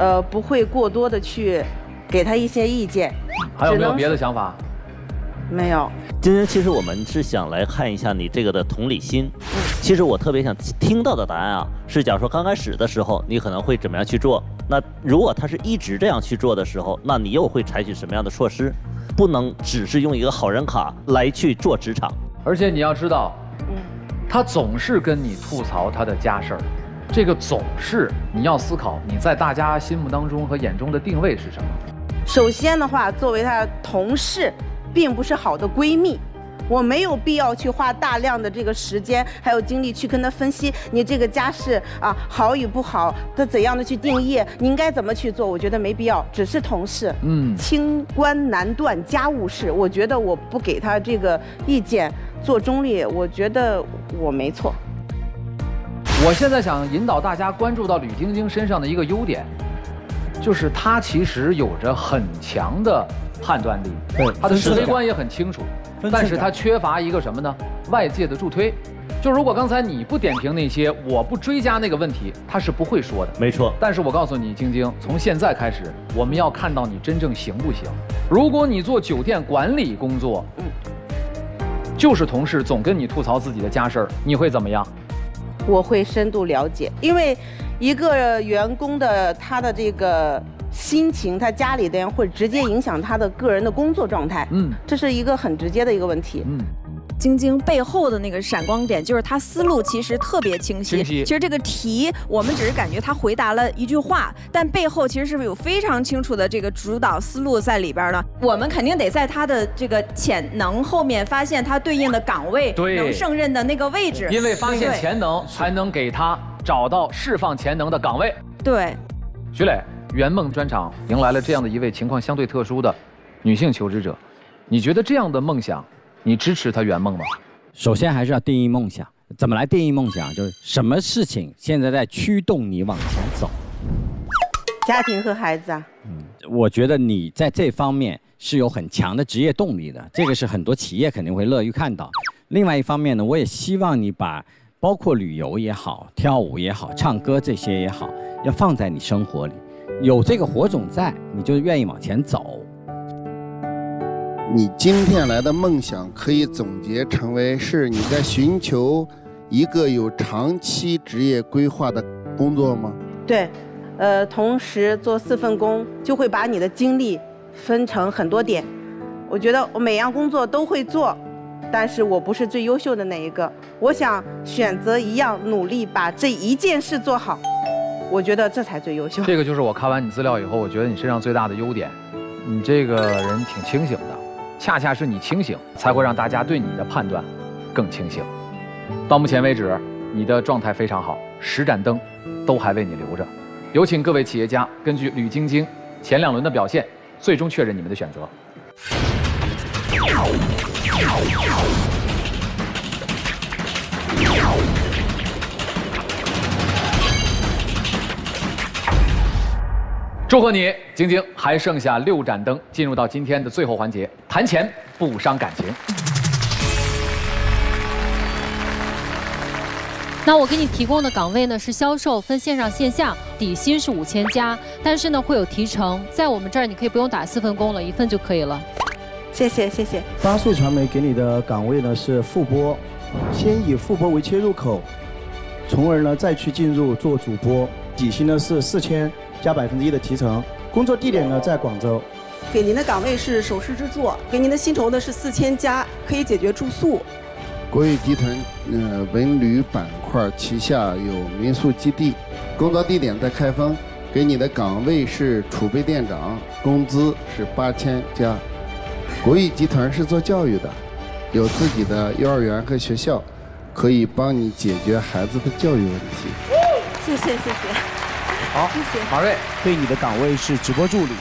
呃，不会过多的去给他一些意见。还有没有别的想法？没有。今天其实我们是想来看一下你这个的同理心。嗯其实我特别想听到的答案啊，是假如说刚开始的时候你可能会怎么样去做？那如果他是一直这样去做的时候，那你又会采取什么样的措施？不能只是用一个好人卡来去做职场。而且你要知道，嗯他总是跟你吐槽他的家事儿，这个总是你要思考你在大家心目当中和眼中的定位是什么。首先的话，作为他的同事，并不是好的闺蜜。我没有必要去花大量的这个时间还有精力去跟她分析你这个家事啊好与不好，她怎样的去定义，你应该怎么去做？我觉得没必要，只是同事。嗯，清官难断家务事，我觉得我不给她这个意见，做中立，我觉得我没错。我现在想引导大家关注到吕晶晶身上的一个优点，就是她其实有着很强的判断力，对他的是分寸感非观也很清楚，但是他缺乏一个什么呢？外界的助推。就如果刚才你不点评那些，我不追加那个问题，他是不会说的。没错。但是我告诉你，晶晶，从现在开始，我们要看到你真正行不行。如果你做酒店管理工作，嗯，就是同事总跟你吐槽自己的家事儿，你会怎么样？我会深度了解，因为一个员工的他的这个心情，他家里的人会直接影响他的个人的工作状态。嗯，这是一个很直接的一个问题。嗯。晶晶背后的那个闪光点，就是他思路其实特别清晰。清晰其实这个题，我们只是感觉他回答了一句话，但背后其实是不是有非常清楚的这个主导思路在里边呢？我们肯定得在他的这个潜能后面发现他对应的岗位对能胜任的那个位置。因为发现潜能，才能给他找到释放潜能的岗位。对。徐磊，圆梦专场迎来了这样的一位情况相对特殊的女性求职者，你觉得这样的梦想，你支持她圆梦吗？首先还是要定义梦想，怎么来定义梦想？就是什么事情现在在驱动你往前走？家庭和孩子啊，嗯我觉得你在这方面是有很强的职业动力的，这个是很多企业肯定会乐于看到。另外一方面呢，我也希望你把包括旅游也好、跳舞也好、唱歌这些也好，要放在你生活里，有这个火种在，你就愿意往前走。你今天来的梦想可以总结成为是你在寻求一个有长期职业规划的工作吗？对，呃，同时做四份工，就会把你的精力分成很多点。我觉得我每样工作都会做，但是我不是最优秀的那一个。我想选择一样，努力把这一件事做好。我觉得这才最优秀。这个就是我看完你资料以后，我觉得你身上最大的优点，你这个人挺清醒的，恰恰是你清醒，才会让大家对你的判断更清醒。到目前为止，你的状态非常好，十盏灯都还为你留着。有请各位企业家根据吕晶晶前两轮的表现，最终确认你们的选择。祝贺你，晶晶，还剩下六盏灯，进入到今天的最后环节，谈钱不伤感情。那我给你提供的岗位呢是销售，分线上线下，底薪是五千加，但是呢会有提成，在我们这儿你可以不用打四份工了，一份就可以了。谢谢谢谢。八岁传媒给你的岗位呢是副播，先以副播为切入口，从而呢再去进入做主播，底薪呢是四千加百分之一的提成，工作地点呢在广州。给您的岗位是首饰制作，给您的薪酬呢是四千加，可以解决住宿。国誉集团呃文旅板块旗下有民宿基地，工作地点在开封，给你的岗位是储备店长，工资是八千加。国誉集团是做教育的，有自己的幼儿园和学校，可以帮你解决孩子的教育问题。谢谢谢谢。好，谢谢。马瑞，对你的岗位是直播助理，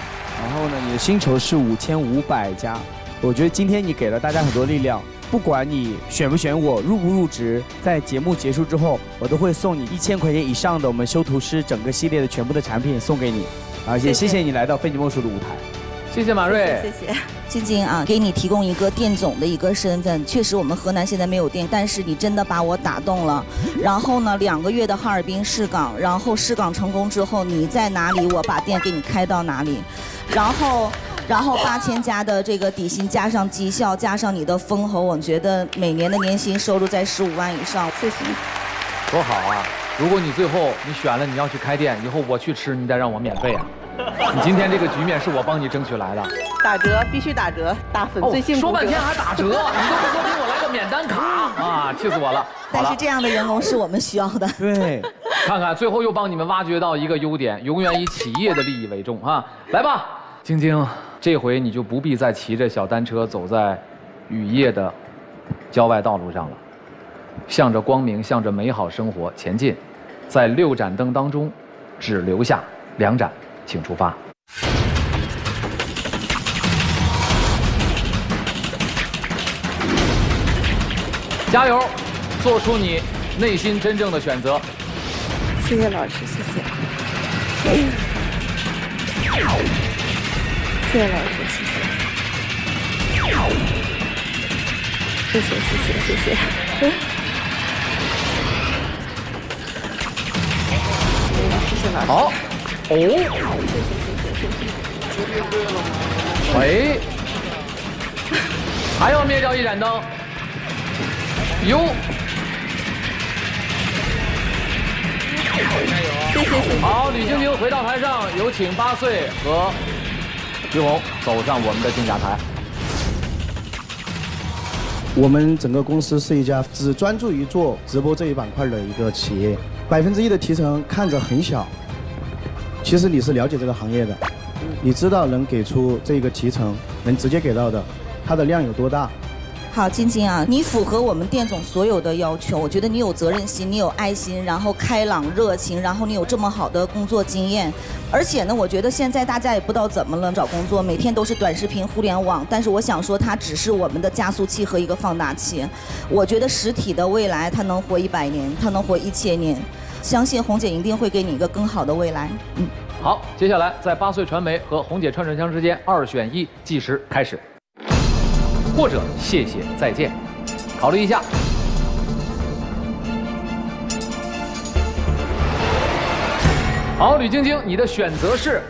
然后呢，你的薪酬是五千五百加。我觉得今天你给了大家很多力量，不管你选不选我，入不入职，在节目结束之后，我都会送你一千块钱以上的我们修图师整个系列的全部的产品送给你，而且谢谢你来到非你莫属的舞台。谢谢马瑞，谢谢。晶晶啊，给你提供一个店总的一个身份，确实我们河南现在没有店，但是你真的把我打动了。然后呢，两个月的哈尔滨试岗，然后试岗成功之后，你在哪里，我把店给你开到哪里。然后，然后八千加的这个底薪加上绩效，加上你的封侯，我觉得每年的年薪收入在十五万以上。谢谢。多好啊！如果你最后你选了你要去开店，以后我去吃，你得让我免费啊！你今天这个局面是我帮你争取来的。打折必须打折，打粉最幸福。说半天还打折，你都不说给我来个免单卡啊！气死我了。但是这样的员工是我们需要的。对，看看最后又帮你们挖掘到一个优点，永远以企业的利益为重啊！来吧，晶晶，这回你就不必再骑着小单车走在雨夜的郊外道路上了，向着光明，向着美好生活前进，在六盏灯当中，只留下两盏，请出发。加油，做出你内心真正的选择。谢谢老师，谢谢。谢谢老师，谢谢。谢谢谢谢谢谢。谢谢老师。好。哦。喂。还要灭掉一盏灯。哟。好，吕晶晶回到台上，有请八岁和徐红走上我们的竞价台。我们整个公司是一家只专注于做直播这一板块的一个企业，百分之一的提成看着很小，其实你是了解这个行业的，你知道能给出这个提成能直接给到的，它的量有多大。好，晶晶啊，你符合我们店总所有的要求。我觉得你有责任心，你有爱心，然后开朗热情，然后你有这么好的工作经验。而且呢，我觉得现在大家也不知道怎么了，找工作每天都是短视频、互联网。但是我想说，它只是我们的加速器和一个放大器。我觉得实体的未来，它能活一百年，它能活一千年。相信红姐一定会给你一个更好的未来。嗯。好，接下来在八岁传媒和红姐串串香之间二选一，计时开始。或者谢谢再见，考虑一下。好，吕晶晶，你的选择是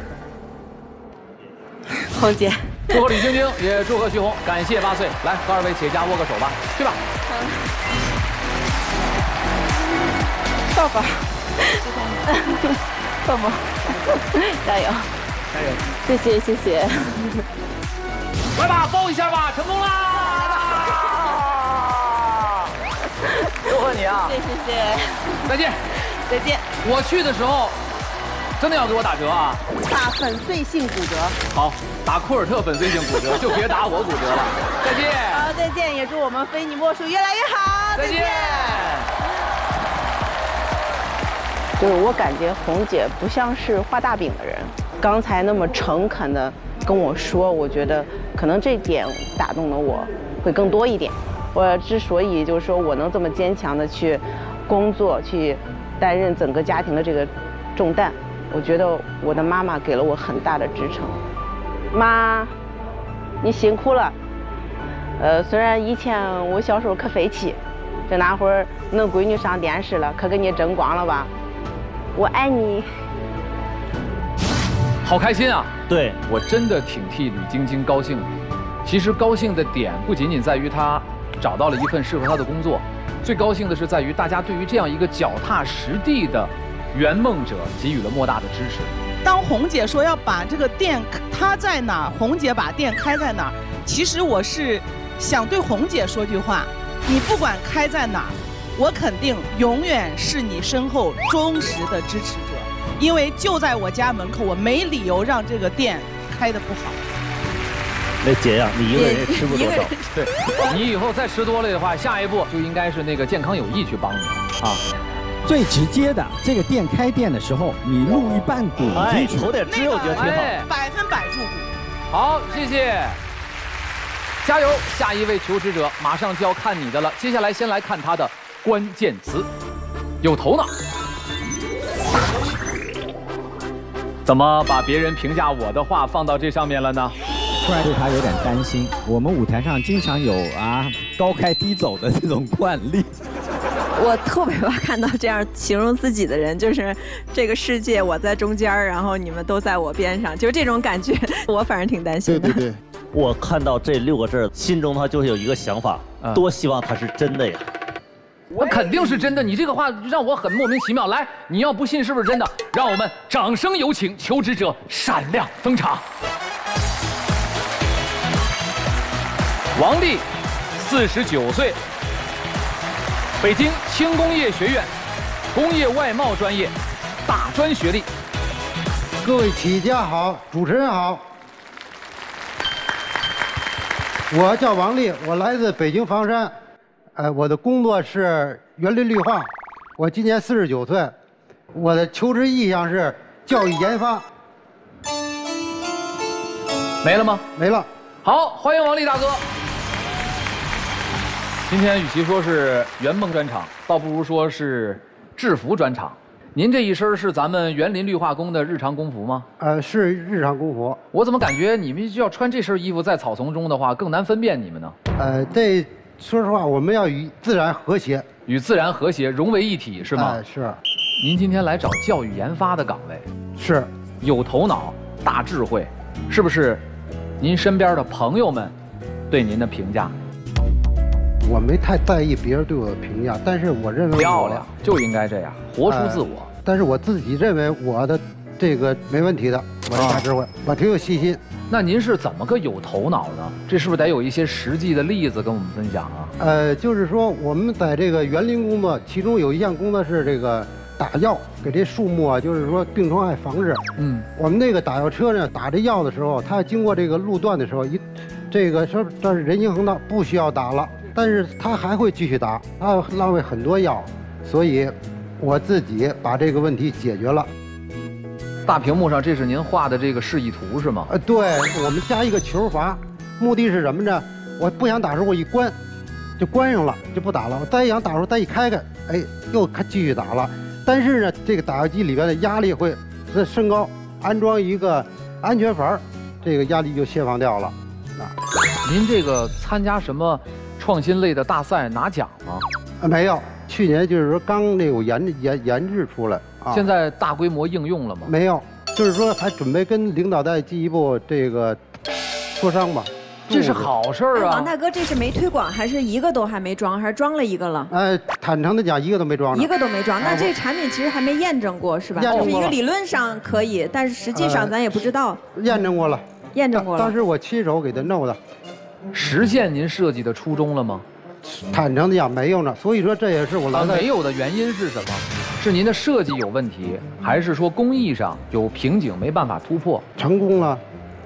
红姐。祝贺吕晶晶，也祝贺徐红，感谢八岁，来和二位企业家握个手吧，去吧。抱抱，抱抱，加油，加油，谢谢谢谢。来吧，抱一下吧，成功啦！祝贺你啊！谢谢谢谢，再见，再见。我去的时候，真的要给我打折啊？打粉碎性骨折。好，打库尔特粉碎性骨折，就别打我骨折了。再见。好，再见，也祝我们非你莫属越来越好。再见。就是我感觉红姐不像是画大饼的人，刚才那么诚恳的跟我说，我觉得可能这点打动了我，会更多一点。我之所以就是说我能这么坚强的去工作，去担任整个家庭的这个重担，我觉得我的妈妈给了我很大的支撑。妈，你辛苦了。呃，虽然以前我小时候可废气，这那会儿弄闺女上电视了，可给你争光了吧？我爱你。好开心啊！对我真的挺替吕晶晶高兴的。其实高兴的点不仅仅在于她找到了一份适合她的工作，最高兴的是在于大家对于这样一个脚踏实地的圆梦者给予了莫大的支持。当红姐说要把这个店，她在哪儿，红姐把店开在哪儿，其实我是想对红姐说句话：你不管开在哪儿，我肯定永远是你身后忠实的支持者，因为就在我家门口，我没理由让这个店开得不好。那姐呀，你一个人也 吃不多少。对，你以后再吃多了的话，下一步就应该是那个健康有益去帮你啊。最直接的，这个店开店的时候，你入一半股进去，投点资，我觉得挺好。百分百入股。好，谢谢，加油！下一位求职者马上就要看你的了。接下来先来看他的关键词，有头脑。怎么把别人评价我的话放到这上面了呢？突然对他有点担心。我们舞台上经常有啊高开低走的这种惯例。我特别怕看到这样形容自己的人，就是这个世界我在中间，然后你们都在我边上，就是这种感觉，我反正挺担心的。对对对，我看到这六个字，心中他就是有一个想法，多希望他是真的呀。那肯定是真的，你这个话让我很莫名其妙。来，你要不信是不是真的？让我们掌声有请求职者闪亮登场。王丽，四十九岁，北京轻工业学院工业外贸专业大专学历。各位企业家好，主持人好，我叫王丽，我来自北京房山，呃，我的工作是园林绿化，我今年四十九岁，我的求职意向是教育研发。没了吗？没了。好，欢迎王丽大哥。今天与其说是圆梦专场，倒不如说是制服专场。您这一身是咱们园林绿化工的日常工服吗？呃，是日常工服。我怎么感觉你们就要穿这身衣服在草丛中的话，更难分辨你们呢？呃，这说实话，我们要与自然和谐，与自然和谐融为一体，是吗？哎是。您今天来找教育研发的岗位，是有头脑、大智慧，是不是？您身边的朋友们对您的评价？我没太在意别人对我的评价，但是我认为漂亮就应该这样，活出自我。呃但是我自己认为我的这个没问题的，我的大智慧，我挺有信心。那您是怎么个有头脑呢？这是不是得有一些实际的例子跟我们分享啊？呃，就是说我们在这个园林工作，其中有一项工作是这个打药，给这树木啊，就是说病虫害防治。嗯，我们那个打药车呢，打这药的时候，它经过这个路段的时候，一这个说这是人行横道，不需要打了，但是它还会继续打，它浪费很多药，所以我自己把这个问题解决了。大屏幕上这是您画的这个示意图是吗？呃，对，我们加一个球阀，目的是什么呢？我不想打的时候我一关，就关上了，就不打了。我再想打的时候再一开开，哎，又开继续打了。但是呢，这个打药机里边的压力会在升高，安装一个安全阀，这个压力就释放掉了。啊，您这个参加什么创新类的大赛拿奖吗？啊，没有，去年就是说刚那个研研研制出来啊。现在大规模应用了吗？没有，就是说还准备跟领导再进一步这个磋商吧。这是好事儿啊！王大哥，这是没推广，还是一个都还没装，还是装了一个了？呃，坦诚的讲，一个都没装。一个都没装，那这产品其实还没验证过，是吧？验证过就是一个理论上可以，但是实际上咱也不知道。验证过了，验证过了。当时我亲手给他弄的。实现您设计的初衷了吗？坦诚的讲，没有呢。所以说这也是我来。没有的原因是什么？是您的设计有问题，还是说工艺上有瓶颈没办法突破？成功了。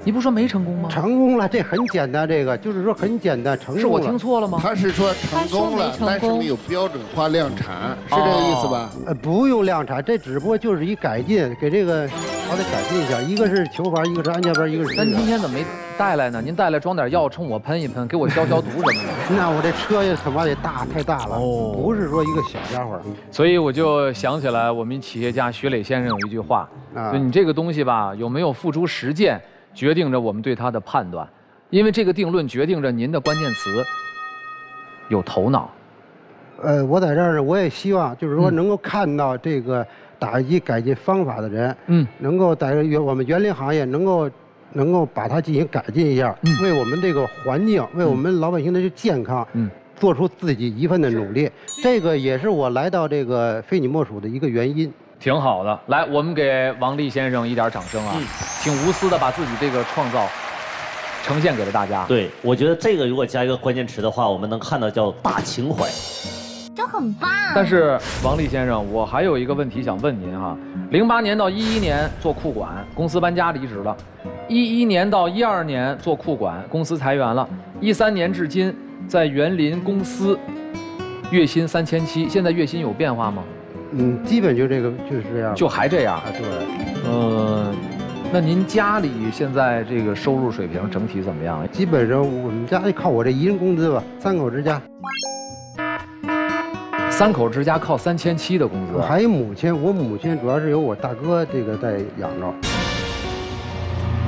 你不说没成功吗？成功了，这很简单，这个就是说很简单，成功了。是我听错了吗？他是说成功了，但是没有标准化量产，是这个意思吧？呃，不用量产，这只不过就是一改进，给这个好得改进一下。一个是球阀，一个是安全阀，一个是。那今天怎么没带来呢？您带来装点药冲我喷一喷，给我消消毒什么的。那我这车也他妈得大，太大了，哦，不是说一个小家伙。所以我就想起来，我们企业家徐磊先生有一句话，就你这个东西吧，有没有付诸实践？决定着我们对它的判断，因为这个定论决定着您的关键词有头脑。呃，我在这儿呢，我也希望就是说能够看到这个打击改进方法的人，嗯，能够在园我们园林行业能够能够把它进行改进一下，为我们这个环境，为我们老百姓的健康，嗯，做出自己一份的努力。这个也是我来到这个非你莫属的一个原因。挺好的，来，我们给王丽先生一点掌声啊！挺无私的把自己这个创造呈现给了大家。对，我觉得这个如果加一个关键词的话，我们能看到叫大情怀，这很棒。但是王丽先生，我还有一个问题想问您哈：零八年到一一年做库管，公司搬家离职了；一一年到一二年做库管，公司裁员了；一三年至今在园林公司，月薪三千七，现在月薪有变化吗？嗯，基本就这个就是这样，就还这样啊？对，嗯，那您家里现在这个收入水平整体怎么样？基本上我们家就靠我这一人工资吧，三口之家。三口之家靠三千七的工资？我还有母亲，我母亲主要是由我大哥这个在养着。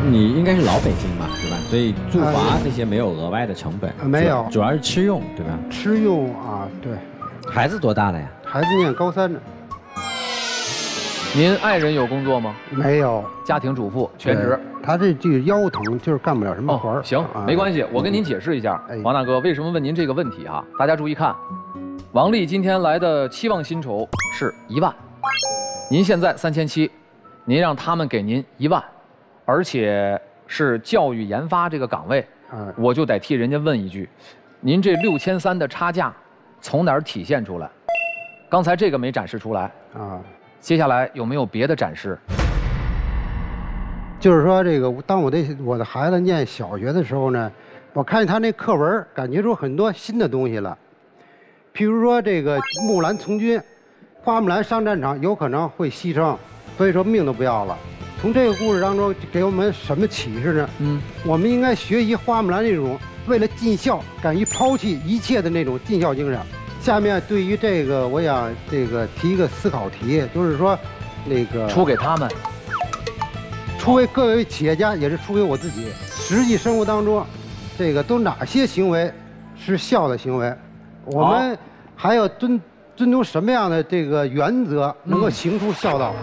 你应该是老北京吧，对吧？所以住房这些没有额外的成本，没有，主要是吃用，对吧？吃用啊，对。孩子多大了呀？孩子念高三呢。您爱人有工作吗？没有，家庭主妇，全职。他这这个腰疼，就是干不了什么活行，没关系，我跟您解释一下，王大哥为什么问您这个问题啊？大家注意看，王丽今天来的期望薪酬是一万，您现在三千七，您让他们给您一万，而且是教育研发这个岗位，我就得替人家问一句，您这六千三的差价。从哪儿体现出来？刚才这个没展示出来啊。接下来有没有别的展示？就是说，这个当我的我的孩子念小学的时候呢，我看见他那课文，感觉出很多新的东西了。譬如说，这个木兰从军，花木兰上战场有可能会牺牲，所以说命都不要了。从这个故事当中给我们什么启示呢？嗯，我们应该学习花木兰那种。为了尽孝，敢于抛弃一切的那种尽孝精神。下面对于这个，我想这个提一个思考题，就是说，那个出给他们，出给各位企业家，也是出给我自己。实际生活当中，这个都哪些行为是孝的行为？我们还要遵遵从什么样的这个原则，能够行出孝道？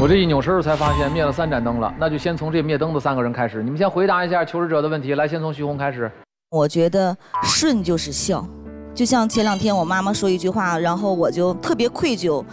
我这一扭身才发现灭了三盏灯了，那就先从这灭灯的三个人开始。你们先回答一下求职者的问题，来，先从徐红开始。我觉得顺就是孝，就像前两天我妈妈说一句话，然后我就特别愧疚。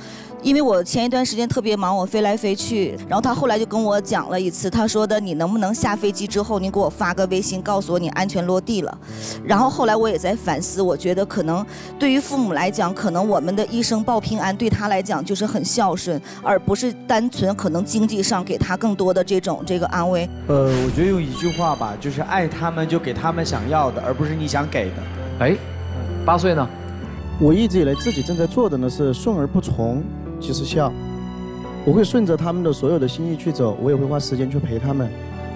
因为我前一段时间特别忙，我飞来飞去，然后他后来就跟我讲了一次，他说的你能不能下飞机之后你给我发个微信，告诉我你安全落地了。然后后来我也在反思，我觉得可能对于父母来讲，可能我们的一生报平安对他来讲就是很孝顺，而不是单纯可能经济上给他更多的这种这个安慰。呃，我觉得用一句话吧，就是爱他们就给他们想要的，而不是你想给的。哎，八岁呢？我一直以来自己正在做的呢是顺而不从。其实笑，我会顺着他们的所有的心意去走，我也会花时间去陪他们，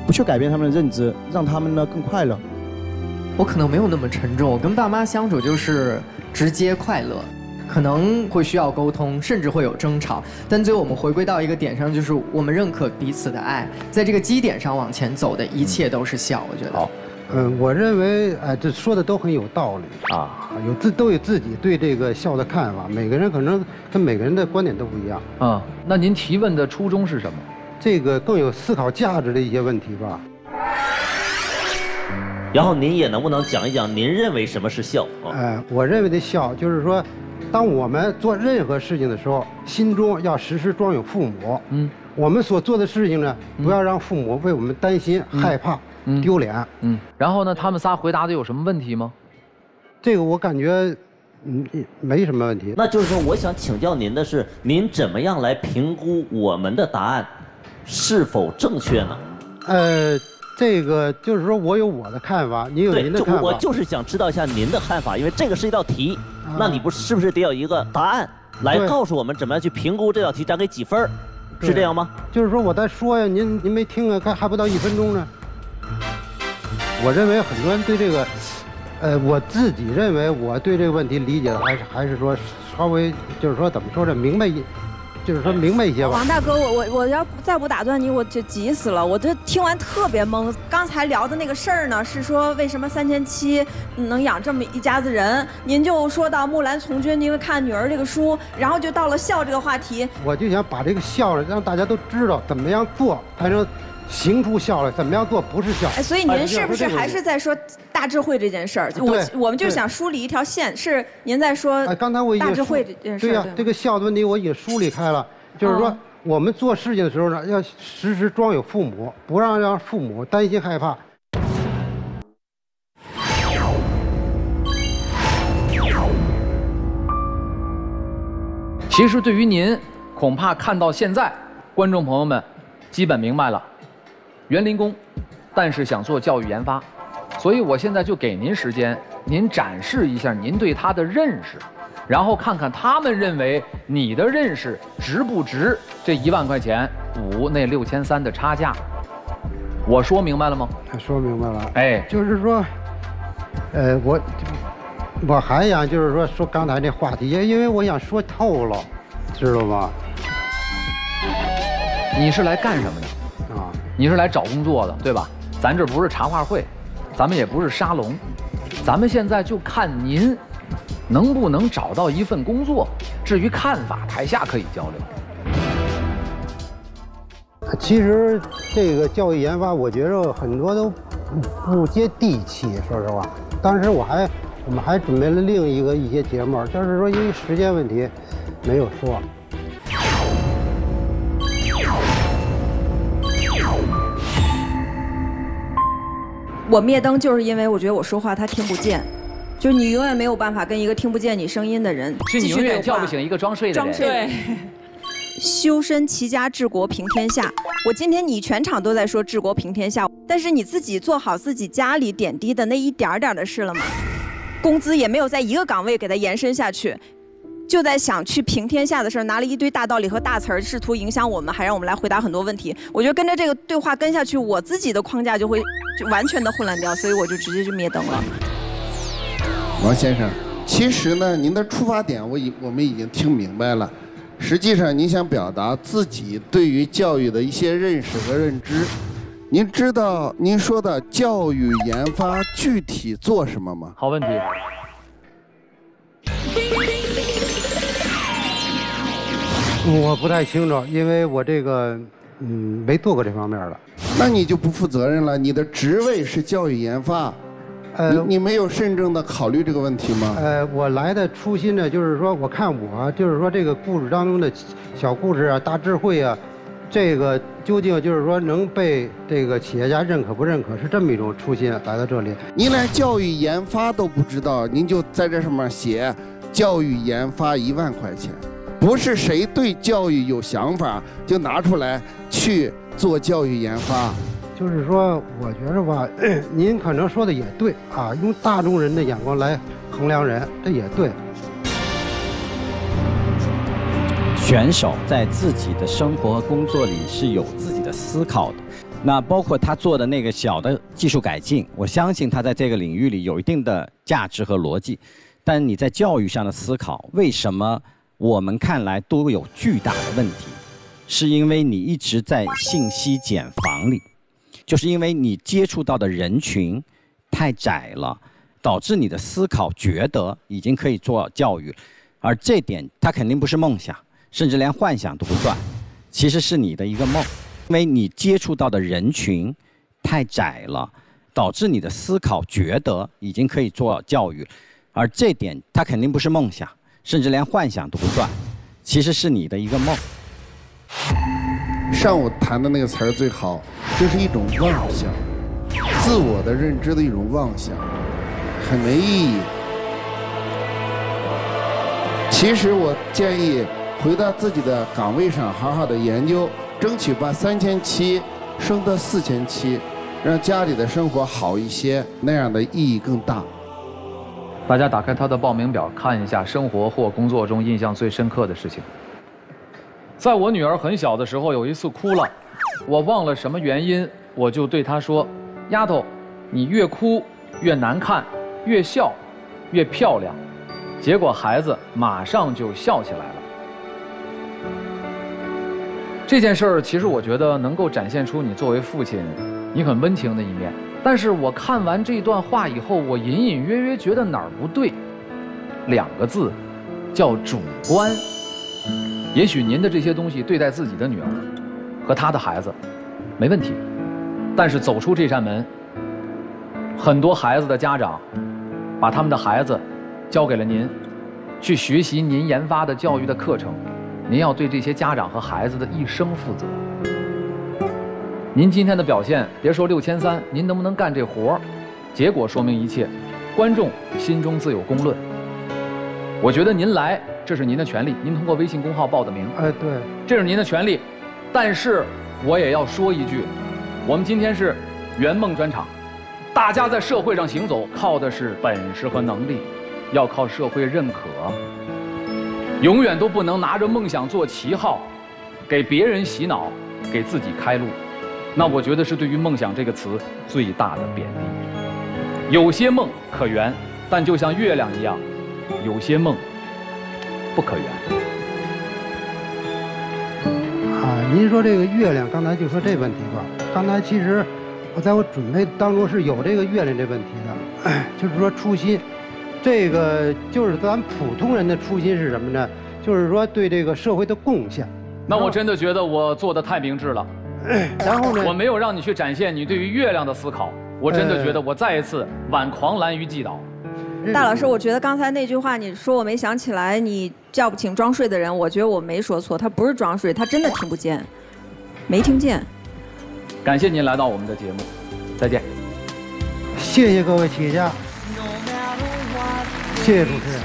不去改变他们的认知，让他们呢更快乐。我可能没有那么沉重，我跟爸妈相处就是直接快乐，可能会需要沟通，甚至会有争吵，但最后我们回归到一个点上，就是我们认可彼此的爱，在这个基点上往前走的一切都是笑。我觉得。嗯，我认为，哎，这说的都很有道理啊，有自都有自己对这个孝的看法，每个人可能跟每个人的观点都不一样啊。那您提问的初衷是什么？这个更有思考价值的一些问题吧。然后您也能不能讲一讲您认为什么是孝？哎，我认为的孝就是说，当我们做任何事情的时候，心中要时时装有父母。嗯，我们所做的事情呢，不要让父母为我们担心、害怕。丢脸，嗯，然后呢？他们仨回答的有什么问题吗？这个我感觉，嗯，没什么问题。那就是说，我想请教您的是，您怎么样来评估我们的答案是否正确呢？呃，这个就是说我有我的看法，您有您的看法。我就是想知道一下您的看法，因为这个是一道题，那你不是是不是得有一个答案来告诉我们怎么样去评估这道题，咱给几分是这样吗？就是说我在说呀，您您没听啊？看还不到一分钟呢。我认为很多人对这个，呃，我自己认为我对这个问题理解的还是还是说稍微就是说怎么说这明白一，就是说明白一些吧王。大哥，我我我要再不打断你，我就急死了。我这听完特别懵。刚才聊的那个事儿呢，是说为什么三千七能养这么一家子人？您就说到《木兰从军》，因为看女儿这个书，然后就到了孝这个话题。我就想把这个孝让大家都知道怎么样做才能行出孝来，怎么样做不是孝。哎，所以您是不是还是在说大智慧这件事儿？我对我们就想梳理一条线，是您在说哎，刚才我大智慧这件事儿对呀、这个孝的问题我已经梳理开了，就是说、哦我们做事情的时候呢，要时时装有父母，不让让父母担心害怕。其实对于您，恐怕看到现在，观众朋友们基本明白了，园林工，但是想做教育研发，所以我现在就给您时间，您展示一下您对他的认识，然后看看他们认为你的认识值不值这一万块钱补那六千三的差价。我说明白了吗？说明白了。哎，就是说，呃，我我还想就是说说刚才那话题，因因为我想说透了，知道吗？你是来干什么的？你是来找工作的，对吧？咱这不是茶话会，咱们也不是沙龙，咱们现在就看您能不能找到一份工作。至于看法，台下可以交流。其实这个教育研发，我觉着很多都不接地气，说实话。当时我还我们还准备了另一个一些节目，就是说因为时间问题没有说。我灭灯就是因为我觉得我说话他听不见，就是你永远没有办法跟一个听不见你声音的人是你永远叫不醒一个装睡的人。装睡对。修身齐家治国平天下。我今天你全场都在说治国平天下，但是你自己做好自己家里点滴的那一点儿点儿的事了吗？工资也没有在一个岗位给它延伸下去，就在想去平天下的事儿，拿了一堆大道理和大词儿，试图影响我们，还让我们来回答很多问题。我觉得跟着这个对话跟下去，我自己的框架就会就完全的混乱掉，所以我就直接就灭灯了。王先生，其实呢，您的出发点我已我们已经听明白了。实际上，您想表达自己对于教育的一些认识和认知。您知道您说的教育研发具体做什么吗？好问题。我不太清楚，因为我这个嗯没做过这方面的。那你就不负责任了。你的职位是教育研发，呃你你没有慎重的考虑这个问题吗？呃，我来的初心呢，就是说，我看我就是说这个故事当中的小故事啊、大智慧啊，这个究竟就是说能被这个企业家认可不认可，是这么一种初心来到这里。您连教育研发都不知道，您就在这上面写教育研发一万块钱，不是谁对教育有想法就拿出来去做教育研发。就是说，我觉着吧，您可能说的也对啊，用大众人的眼光来衡量人，这也对。选手在自己的生活和工作里是有自己的思考的，那包括他做的那个小的技术改进，我相信他在这个领域里有一定的价值和逻辑。但你在教育上的思考，为什么我们看来都有巨大的问题？是因为你一直在信息茧房里，就是因为你接触到的人群太窄了，导致你的思考觉得已经可以做教育，而这点它肯定不是梦想。甚至连幻想都不算，其实是你的一个梦，因为你接触到的人群太窄了，导致你的思考觉得已经可以做教育，而这点它肯定不是梦想，甚至连幻想都不算，其实是你的一个梦。上午谈的那个词儿最好，这是一种妄想，自我的认知的一种妄想，很没意义。其实我建议回到自己的岗位上，好好的研究，争取把三千七升到四千七，让家里的生活好一些，那样的意义更大。大家打开他的报名表，看一下生活或工作中印象最深刻的事情。在我女儿很小的时候，有一次哭了，我忘了什么原因，我就对她说：“丫头，你越哭越难看，越笑越漂亮。”结果孩子马上就笑起来了。这件事儿其实我觉得能够展现出你作为父亲，你很温情的一面。但是我看完这段话以后，我隐隐约约觉得哪儿不对，两个字，叫主观。也许您的这些东西对待自己的女儿和她的孩子没问题，但是走出这扇门，很多孩子的家长把他们的孩子交给了您，去学习您研发的教育的课程，您要对这些家长和孩子的一生负责。您今天的表现，别说六千三，您能不能干这活儿？结果说明一切，观众心中自有公论。我觉得您来，这是您的权利，您通过微信公号报的名。哎，对，这是您的权利，但是我也要说一句，我们今天是圆梦专场，大家在社会上行走，靠的是本事和能力，要靠社会认可，永远都不能拿着梦想做旗号，给别人洗脑，给自己开路。那我觉得是对于“梦想”这个词最大的贬低。有些梦可圆，但就像月亮一样，有些梦不可圆。啊，您说这个月亮，刚才就说这问题吧。刚才其实我在我准备当中是有这个月亮这问题的，就是说初心，这个就是咱普通人的初心是什么呢？就是说对这个社会的贡献。那我真的觉得我做的太明智了。然后呢？我没有让你去展现你对于月亮的思考，我真的觉得我再一次挽狂澜于既倒。大老师，我觉得刚才那句话你说我没想起来，你叫不请装睡的人，我觉得我没说错，他不是装睡，他真的听不见，没听见。感谢您来到我们的节目，再见。谢谢各位企业家，谢谢主持人。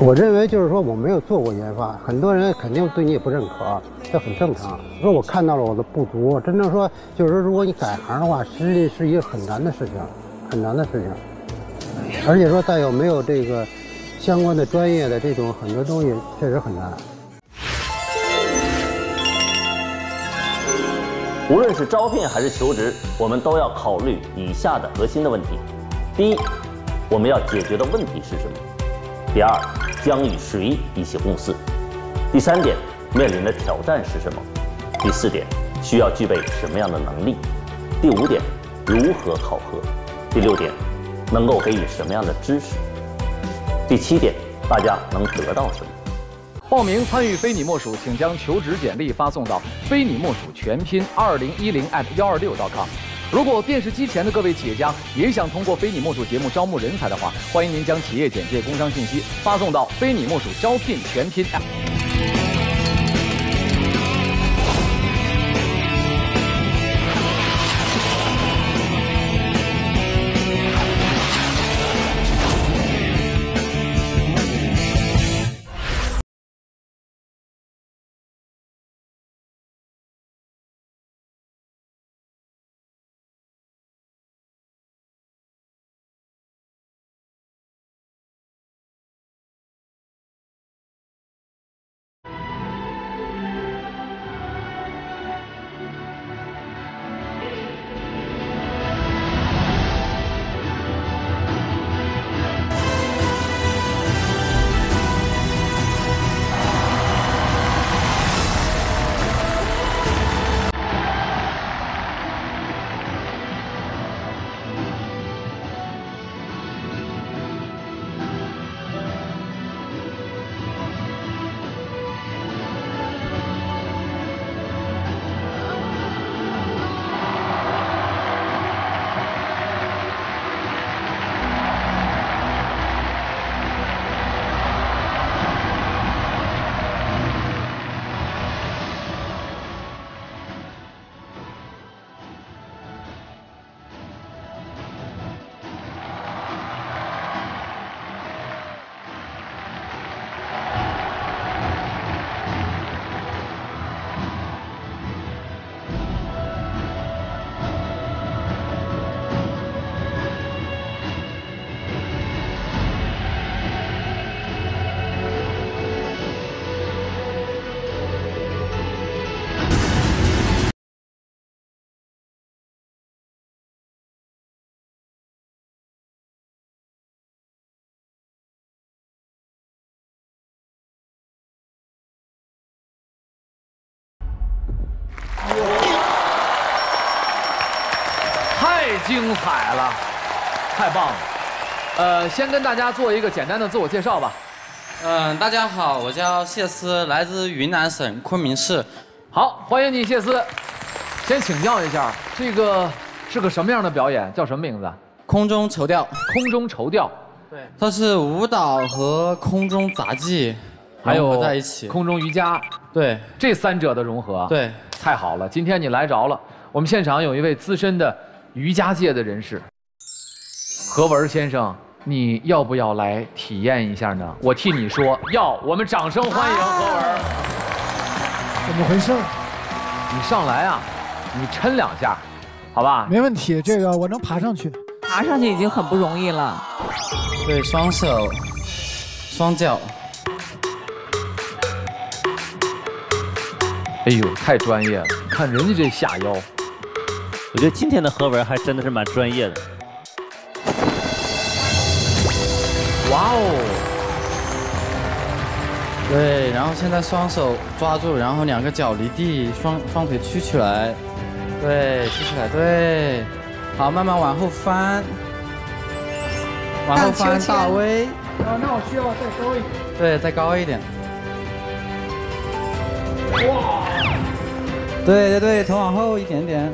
我认为就是说我没有做过研发，很多人肯定对你也不认可，这很正常。说我看到了我的不足，真正说就是说，如果你改行的话，实际是一个很难的事情，很难的事情。而且说再有没有这个相关的专业的这种很多东西，确实很难。无论是招聘还是求职，我们都要考虑以下的核心的问题：第一，我们要解决的问题是什么？第二，将与谁一起共事？第三点，面临的挑战是什么？第四点，需要具备什么样的能力？第五点，如何考核？第六点，能够给予什么样的支持？第七点，大家能得到什么？报名参与非你莫属，请将求职简历发送到非你莫属全拼二零一零 at 幺二六 com。如果电视机前的各位企业家也想通过非你莫属节目招募人才的话，欢迎您将企业简介、工商信息发送到非你莫属招聘全拼。精彩了，太棒了。呃，先跟大家做一个简单的自我介绍吧。嗯，大家好，我叫谢思，来自云南省昆明市。好，欢迎你，谢思。先请教一下，这个是个什么样的表演？叫什么名字？空中绸吊。空中绸吊。对，它是舞蹈和空中杂技还有在一起。空中瑜伽。对，这三者的融合。对，太好了，今天你来着了。我们现场有一位资深的瑜伽界的人士，何文先生，你要不要来体验一下呢？我替你说要，我们掌声欢迎何文。怎么回事？你上来啊，你抻两下，好吧？没问题，这个我能爬上去。爬上去已经很不容易了。对，双手、双脚。哎呦，太专业了！你看人家这下腰，我觉得今天的何文还真的是蛮专业的。哇哦！对，然后现在双手抓住，然后两个脚离地，双双腿屈起来，对，屈起来，对，好，慢慢往后翻，往后翻大 V，啊，那我需要再高一点。对，再高一点，哇！对对对，头往后一点点，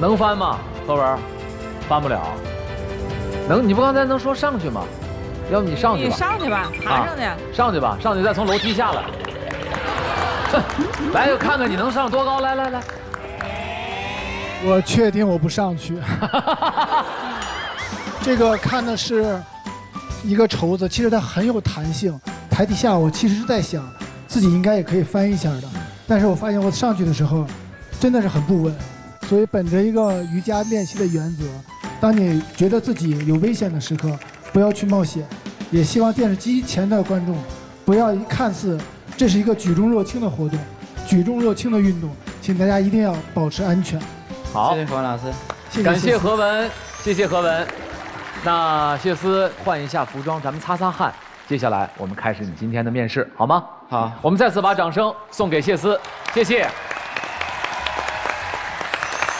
能翻吗？何文，翻不了。能？你不刚才能说上去吗？要不你上去吧。你上去吧，爬上去。啊上去吧，上去再从楼梯下来。来，就看看你能上多高。来来来，我确定我不上去。这个看的是一个绸子，其实它很有弹性。台底下我其实是在想，自己应该也可以翻一下的，但是我发现我上去的时候真的是很不稳。所以本着一个瑜伽练习的原则，当你觉得自己有危险的时刻，不要去冒险。也希望电视机前的观众不要看似这是一个举重若轻的活动，举重若轻的运动，请大家一定要保持安全。好，谢谢何文老师，谢谢感谢谢何文，谢谢何文。那谢思换一下服装，咱们擦擦汗。接下来我们开始你今天的面试，好吗？好，我们再次把掌声送给谢思，谢谢。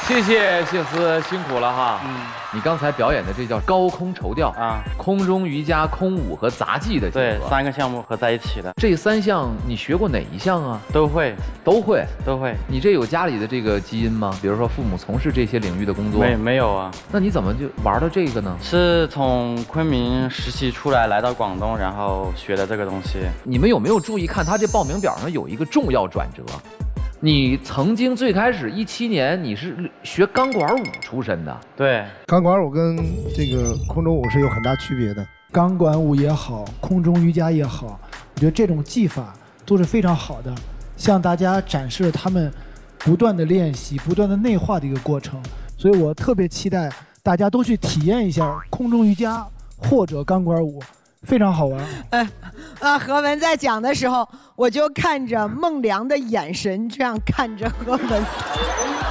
谢谢谢思，辛苦了哈。嗯，你刚才表演的这叫高空绸吊啊，空中瑜伽、空舞和杂技的结对，合。三个项目合在一起的，这三项你学过哪一项啊？都会，都会，都会。你这有家里的这个基因吗？比如说父母从事这些领域的工作？没没有啊？那你怎么就玩到这个呢？是从昆明实习出来，来到广东，然后学的这个东西。你们有没有注意看他这报名表上有一个重要转折？你曾经最开始一七年你是学钢管舞出身的，对，钢管舞跟这个空中舞是有很大区别的。钢管舞也好，空中瑜伽也好，我觉得这种技法都是非常好的，向大家展示了他们不断的练习、不断的内化的一个过程。所以我特别期待大家都去体验一下空中瑜伽或者钢管舞，非常好玩。哎，啊，何文在讲的时候，我就看着孟良的眼神，这样看着何文。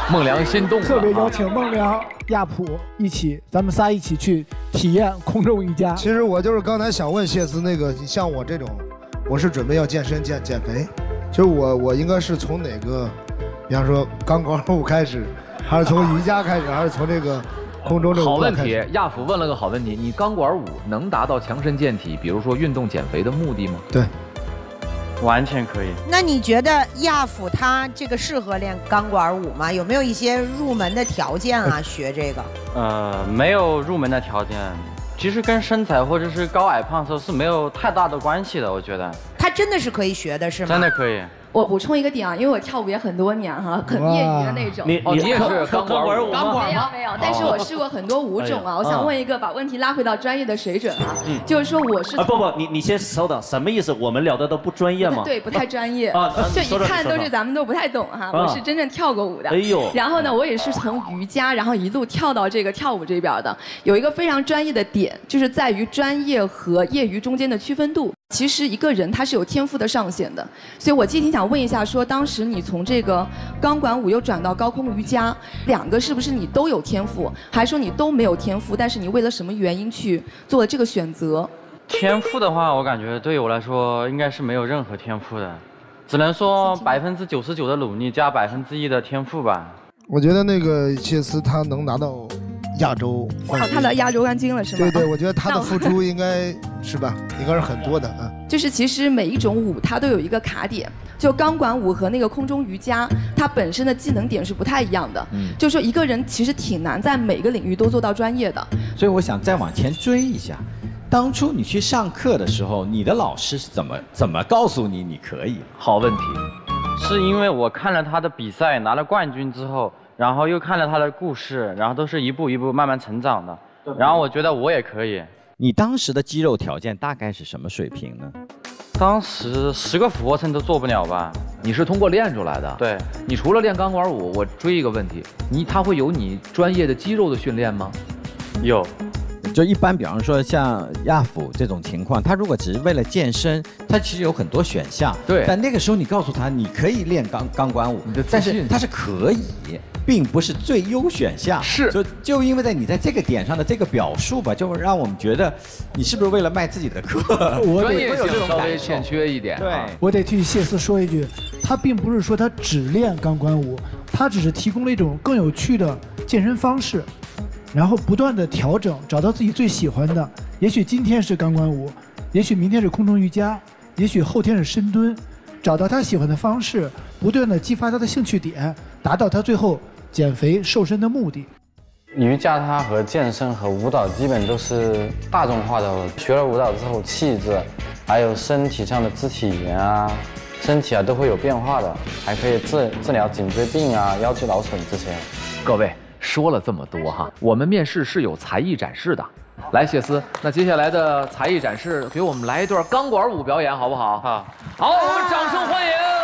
孟良心动了啊特别邀请孟良、亚普一起，咱们仨一起去体验空中瑜伽。其实我就是刚才想问谢思，那个像我这种，我是准备要健身减减肥，就是我我应该是从哪个，比方说钢管舞开始，还是从瑜伽开始，还是从这个空中这个好问题，亚甫问了个好问题，你钢管舞能达到强身健体，比如说运动减肥的目的吗？对，完全可以。那你觉得亚辅他这个适合练钢管舞吗？有没有一些入门的条件啊？学这个？呃，没有入门的条件，其实跟身材或者是高矮胖瘦是没有太大的关系的，我觉得。他真的是可以学的，是吗？真的可以。我补充一个点啊，因为我跳舞也很多年哈，很业余的那种。你哦你也是钢管舞钢管没有没有，但是我试过很多舞种啊。我想问一个，把问题拉回到专业的水准啊，就是说我是啊不不，你你先稍等，什么意思？我们聊的都不专业吗？对，不太专业啊啊就一看都是咱们都不太懂哈。啊我是真正跳过舞的。哎呦然后呢，我也是从瑜伽，然后一路跳到这个跳舞这边的。有一个非常专业的点，就是在于专业和业余中间的区分度。其实一个人他是有天赋的上限的，所以我今天想问一下，说当时你从这个钢管舞又转到高空瑜伽，两个是不是你都有天赋，还是说你都没有天赋，但是你为了什么原因去做了这个选择？天赋的话，我感觉对于我来说应该是没有任何天赋的，只能说百分之九十九的努力加百分之一的天赋吧。我觉得那个谢思他能拿到亚洲冠哦，军，他的亚洲冠军了是吗？对对，我觉得他的付出应该是吧，应该是很多的啊。就是其实每一种舞它都有一个卡点，就钢管舞和那个空中瑜伽，它本身的技能点是不太一样的。嗯就说一个人其实挺难在每个领域都做到专业的。所以我想再往前追一下，当初你去上课的时候，你的老师是怎么怎么告诉你你可以？好问题，是因为我看了他的比赛拿了冠军之后，然后又看了他的故事，然后都是一步一步慢慢成长的，然后我觉得我也可以。你当时的肌肉条件大概是什么水平呢？当时十个俯卧撑都做不了吧？你是通过练出来的。对，你除了练钢管舞，我追一个问题，你他会有你专业的肌肉的训练吗？有。就一般，比方说像亚辅这种情况，他如果只是为了健身，他其实有很多选项。对但那个时候你告诉他，你可以练钢钢管舞，但是他是可以，并不是最优选项。是。就就因为在你在这个点上的这个表述吧，就让我们觉得你是不是为了卖自己的课？我专业得性稍微欠缺一点。对啊我得替谢思说一句，他并不是说他只练钢管舞，他只是提供了一种更有趣的健身方式，然后不断的调整，找到自己最喜欢的。也许今天是钢管舞，也许明天是空中瑜伽，也许后天是深蹲，找到他喜欢的方式，不断的激发他的兴趣点，达到他最后减肥瘦身的目的。瑜伽它和健身和舞蹈基本都是大众化的，学了舞蹈之后，气质，还有身体上的肢体语言啊，身体啊都会有变化的，还可以治治疗颈椎病啊、腰肌劳损这些。各位说了这么多哈，我们面试是有才艺展示的。来，谢思，那接下来的才艺展示，给我们来一段钢管舞表演，好不好？好，好，我们掌声欢迎。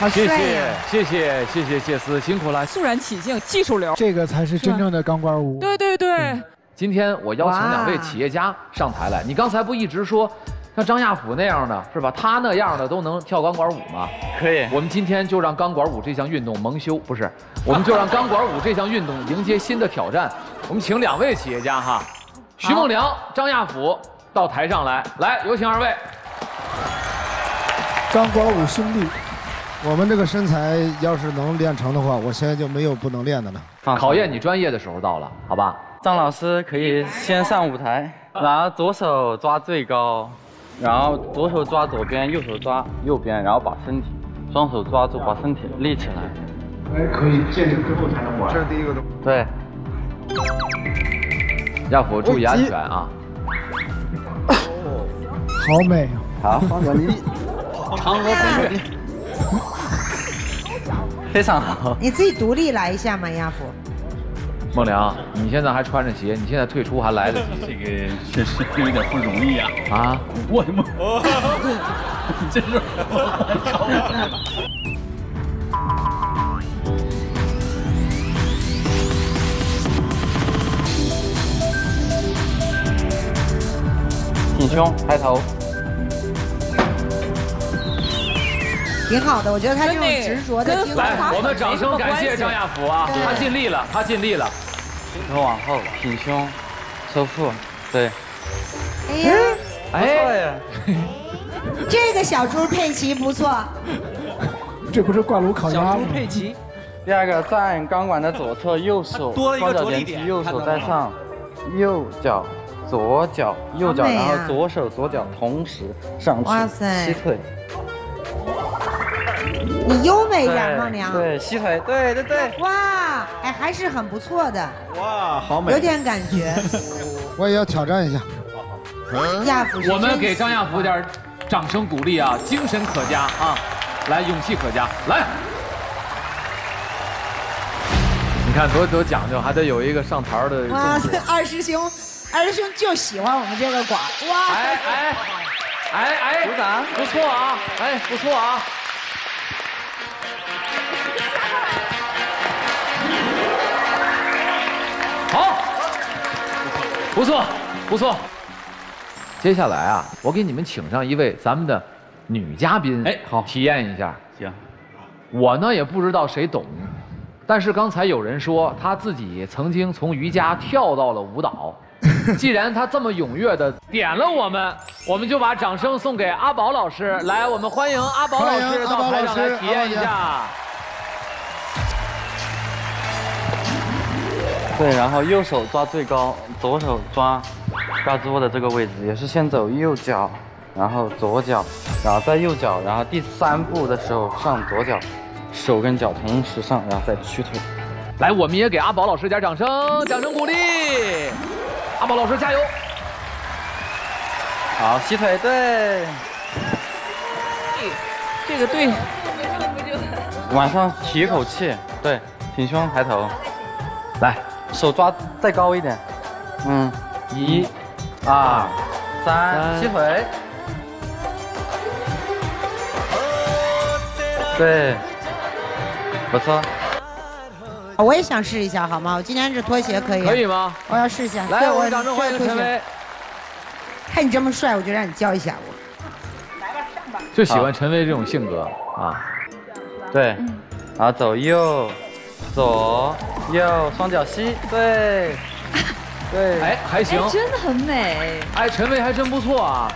好谢谢帅呀！谢谢谢谢谢思，辛苦了。肃然起敬，技术流。这个才是真正的钢管舞。对对对，今天我邀请两位企业家上台来，你刚才不一直说像张亚甫那样的是吧？他那样的都能跳钢管舞吗？可以。我们今天就让钢管舞这项运动蒙羞，不是，我们就让钢管舞这项运动迎接新的挑战。我们请两位企业家哈，徐梦良、张亚甫到台上来，来，有请二位。钢管舞兄弟，我们这个身材要是能练成的话，我现在就没有不能练的了。考验你专业的时候到了，好吧？张老师可以先上舞台，然后左手抓最高，然后左手抓左边，右手抓右边，然后把身体双手抓住，把身体立起来。哎，可以健身之后才能玩。这是第一个动作。对，亚辅注意安全啊！好美啊！好，方转力，长河分水，非常好。你自己独立来一下嘛，亚辅。孟良，你现在还穿着鞋，你现在退出还来得及。这个确实有点不容易啊！啊，我的妈！这是挺胸，抬头。挺好的，我觉得他这种执着的精来，神。我们掌声感谢张亚福啊，他尽力了，他尽力了。头往后，挺胸，收腹，对。哎呀，哎，这个小猪佩奇不错。这不是挂炉烤鸭吗？小猪佩奇。第二个站钢管的左侧，右手多了一个点踢，右手在上，右脚。左脚、右脚，啊然后左手、左脚同时上去，哇塞吸腿，你优美一点，孟良。对，吸腿，对对对。哇，哎，还是很不错的，哇，好美有点感觉。我也要挑战一下。亚福我们给张亚福点掌声鼓励啊，精神可嘉啊，来，勇气可嘉，来。你看多多讲究，还得有一个上台儿的哇。塞，二师兄，二师兄就喜欢我们这个馆。哇，哎哎哎哎，鼓掌，不错啊，哎，不错啊。好，不错，不错。接下来啊，我给你们请上一位咱们的女嘉宾，哎，好，体验一下。行，我呢也不知道谁懂，但是刚才有人说他自己曾经从瑜伽跳到了舞蹈。既然他这么踊跃的点了我们，我们就把掌声送给阿宝老师。来，我们欢迎阿宝老师到台上来体验一下。对，然后右手抓最高，左手抓嘎吱窝的这个位置，也是先走右脚，然后左脚，然后再右脚，然后第三步的时候上左脚，手跟脚同时上，然后再屈腿。来，我们也给阿宝老师点掌声，掌声鼓励。阿宝老师加油！好，吸腿，对，这个对，晚上提一口气，对，挺胸抬头，来，手抓再高一点，嗯，一、二、三，吸腿，对，不错。我也想试一下，好吗？我今天这拖鞋可以？可以吗？我要试一下。来，对我们掌声欢迎陈薇。。看你这么帅，我就让你教一下我。来吧，上吧就喜欢陈薇这种性格啊。对，啊走右、左、右，双脚吸，对，对，哎，还行，真的很美。哎，陈薇还真不错啊。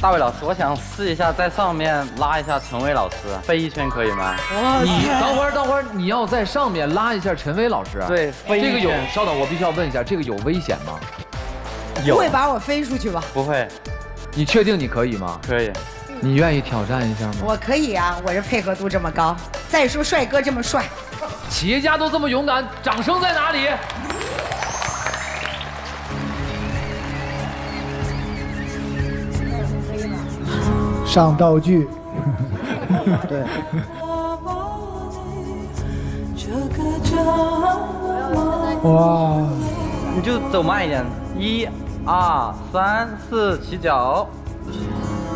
大卫老师，我想试一下在上面拉一下陈薇老师，飞一圈可以吗？你等会儿，等会儿，你要在上面拉一下陈薇老师。啊对飞一这个有，稍等，我必须要问一下，这个有危险吗？不会把我飞出去吧？不会，你确定你可以吗？可以。你愿意挑战一下吗？我可以啊，我这配合度这么高。再说帅哥这么帅，企业家都这么勇敢，掌声在哪里？上道具。对。哇，你就走慢一点，一、二、三、四，起脚，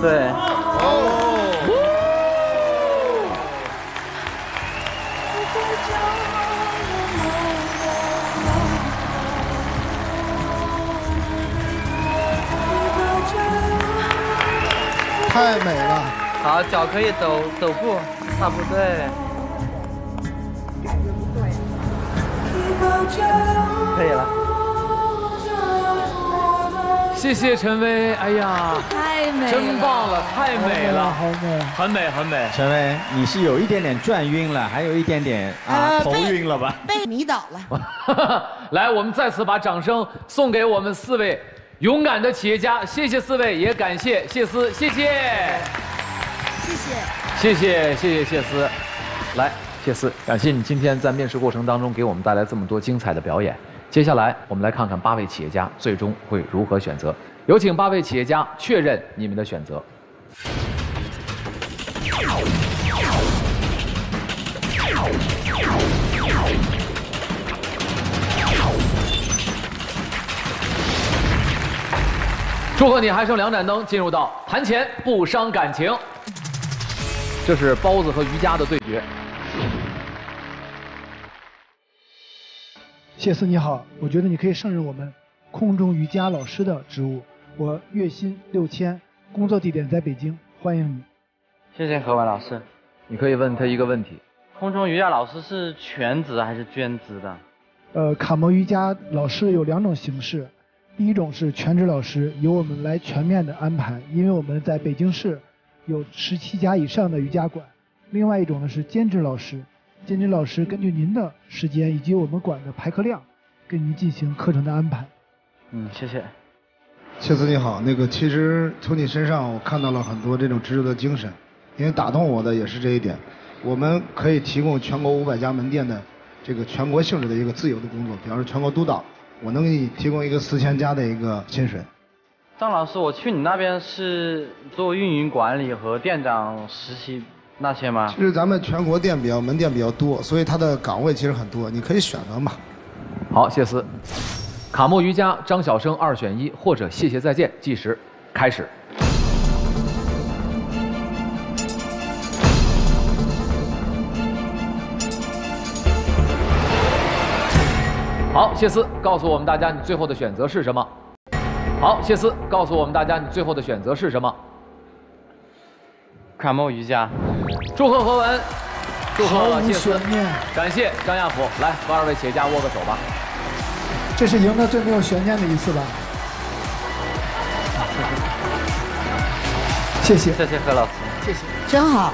对。太美了。好，脚可以走走步，差不对。可以了。谢谢陈薇，哎呀，太美了真棒了，太美了，好美，很美，很美。陈薇，你是有一点点转晕了，还有一点点啊头晕了吧？被迷倒了。来，我们再次把掌声送给我们四位勇敢的企业家，谢谢四位，也感谢谢思，谢谢，谢谢。谢谢，谢谢谢思。来，谢思，感谢你今天在面试过程当中给我们带来这么多精彩的表演。接下来，我们来看看八位企业家最终会如何选择。有请八位企业家确认你们的选择。祝贺你还剩两盏灯，进入到谈钱不伤感情。这是包子和瑜伽的对决。谢思你好，我觉得你可以胜任我们空中瑜伽老师的职务。我月薪六千，工作地点在北京，欢迎你。谢谢何伟老师。你可以问他一个问题：空中瑜伽老师是全职还是兼职的？呃，卡摩瑜伽老师有两种形式，第一种是全职老师，由我们来全面的安排，因为我们在北京市有十七家以上的瑜伽馆。另外一种呢是兼职老师，兼职老师根据您的时间以及我们馆的排课量，给您进行课程的安排。嗯，谢谢。谢思你好，那个其实从你身上我看到了很多这种执着的精神，因为打动我的也是这一点。我们可以提供全国五百家门店的这个全国性质的一个自由的工作，比方说全国督导，我能给你提供一个四千加的一个薪水。张老师，我去你那边是做运营管理和店长实习那些吗？其实咱们全国店比较门店比较多，所以它的岗位其实很多，你可以选择嘛。好，谢思。卡莫瑜伽、张晓生二选一，或者谢谢再见，计时开始。好，谢思，告诉我们大家你最后的选择是什么？好，谢思，告诉我们大家你最后的选择是什么？卡莫瑜伽。祝贺何文，祝毫无贺谢思。悬念，感谢张亚甫，来和二位企业家握个手吧。这是赢得最没有悬念的一次吧？谢谢，谢谢何老师，谢谢，真好。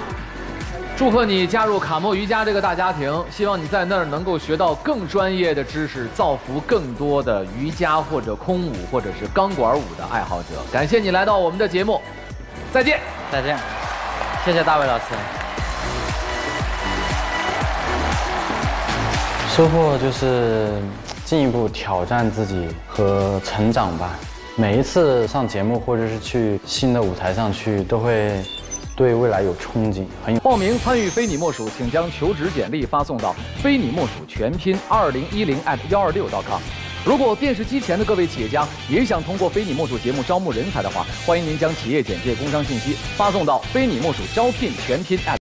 祝贺你加入卡莫瑜伽这个大家庭，希望你在那儿能够学到更专业的知识，造福更多的瑜伽或者空舞或者是钢管舞的爱好者。感谢你来到我们的节目，再见，再见，谢谢大卫老师。收获就是进一步挑战自己和成长吧。每一次上节目或者是去新的舞台上去，都会对未来有憧憬，很有。报名参与非你莫属，请将求职简历发送到非你莫属全拼二零一零 at 幺二六 com。如果电视机前的各位企业家也想通过非你莫属节目招募人才的话，欢迎您将企业简介、工商信息发送到非你莫属招聘全拼 at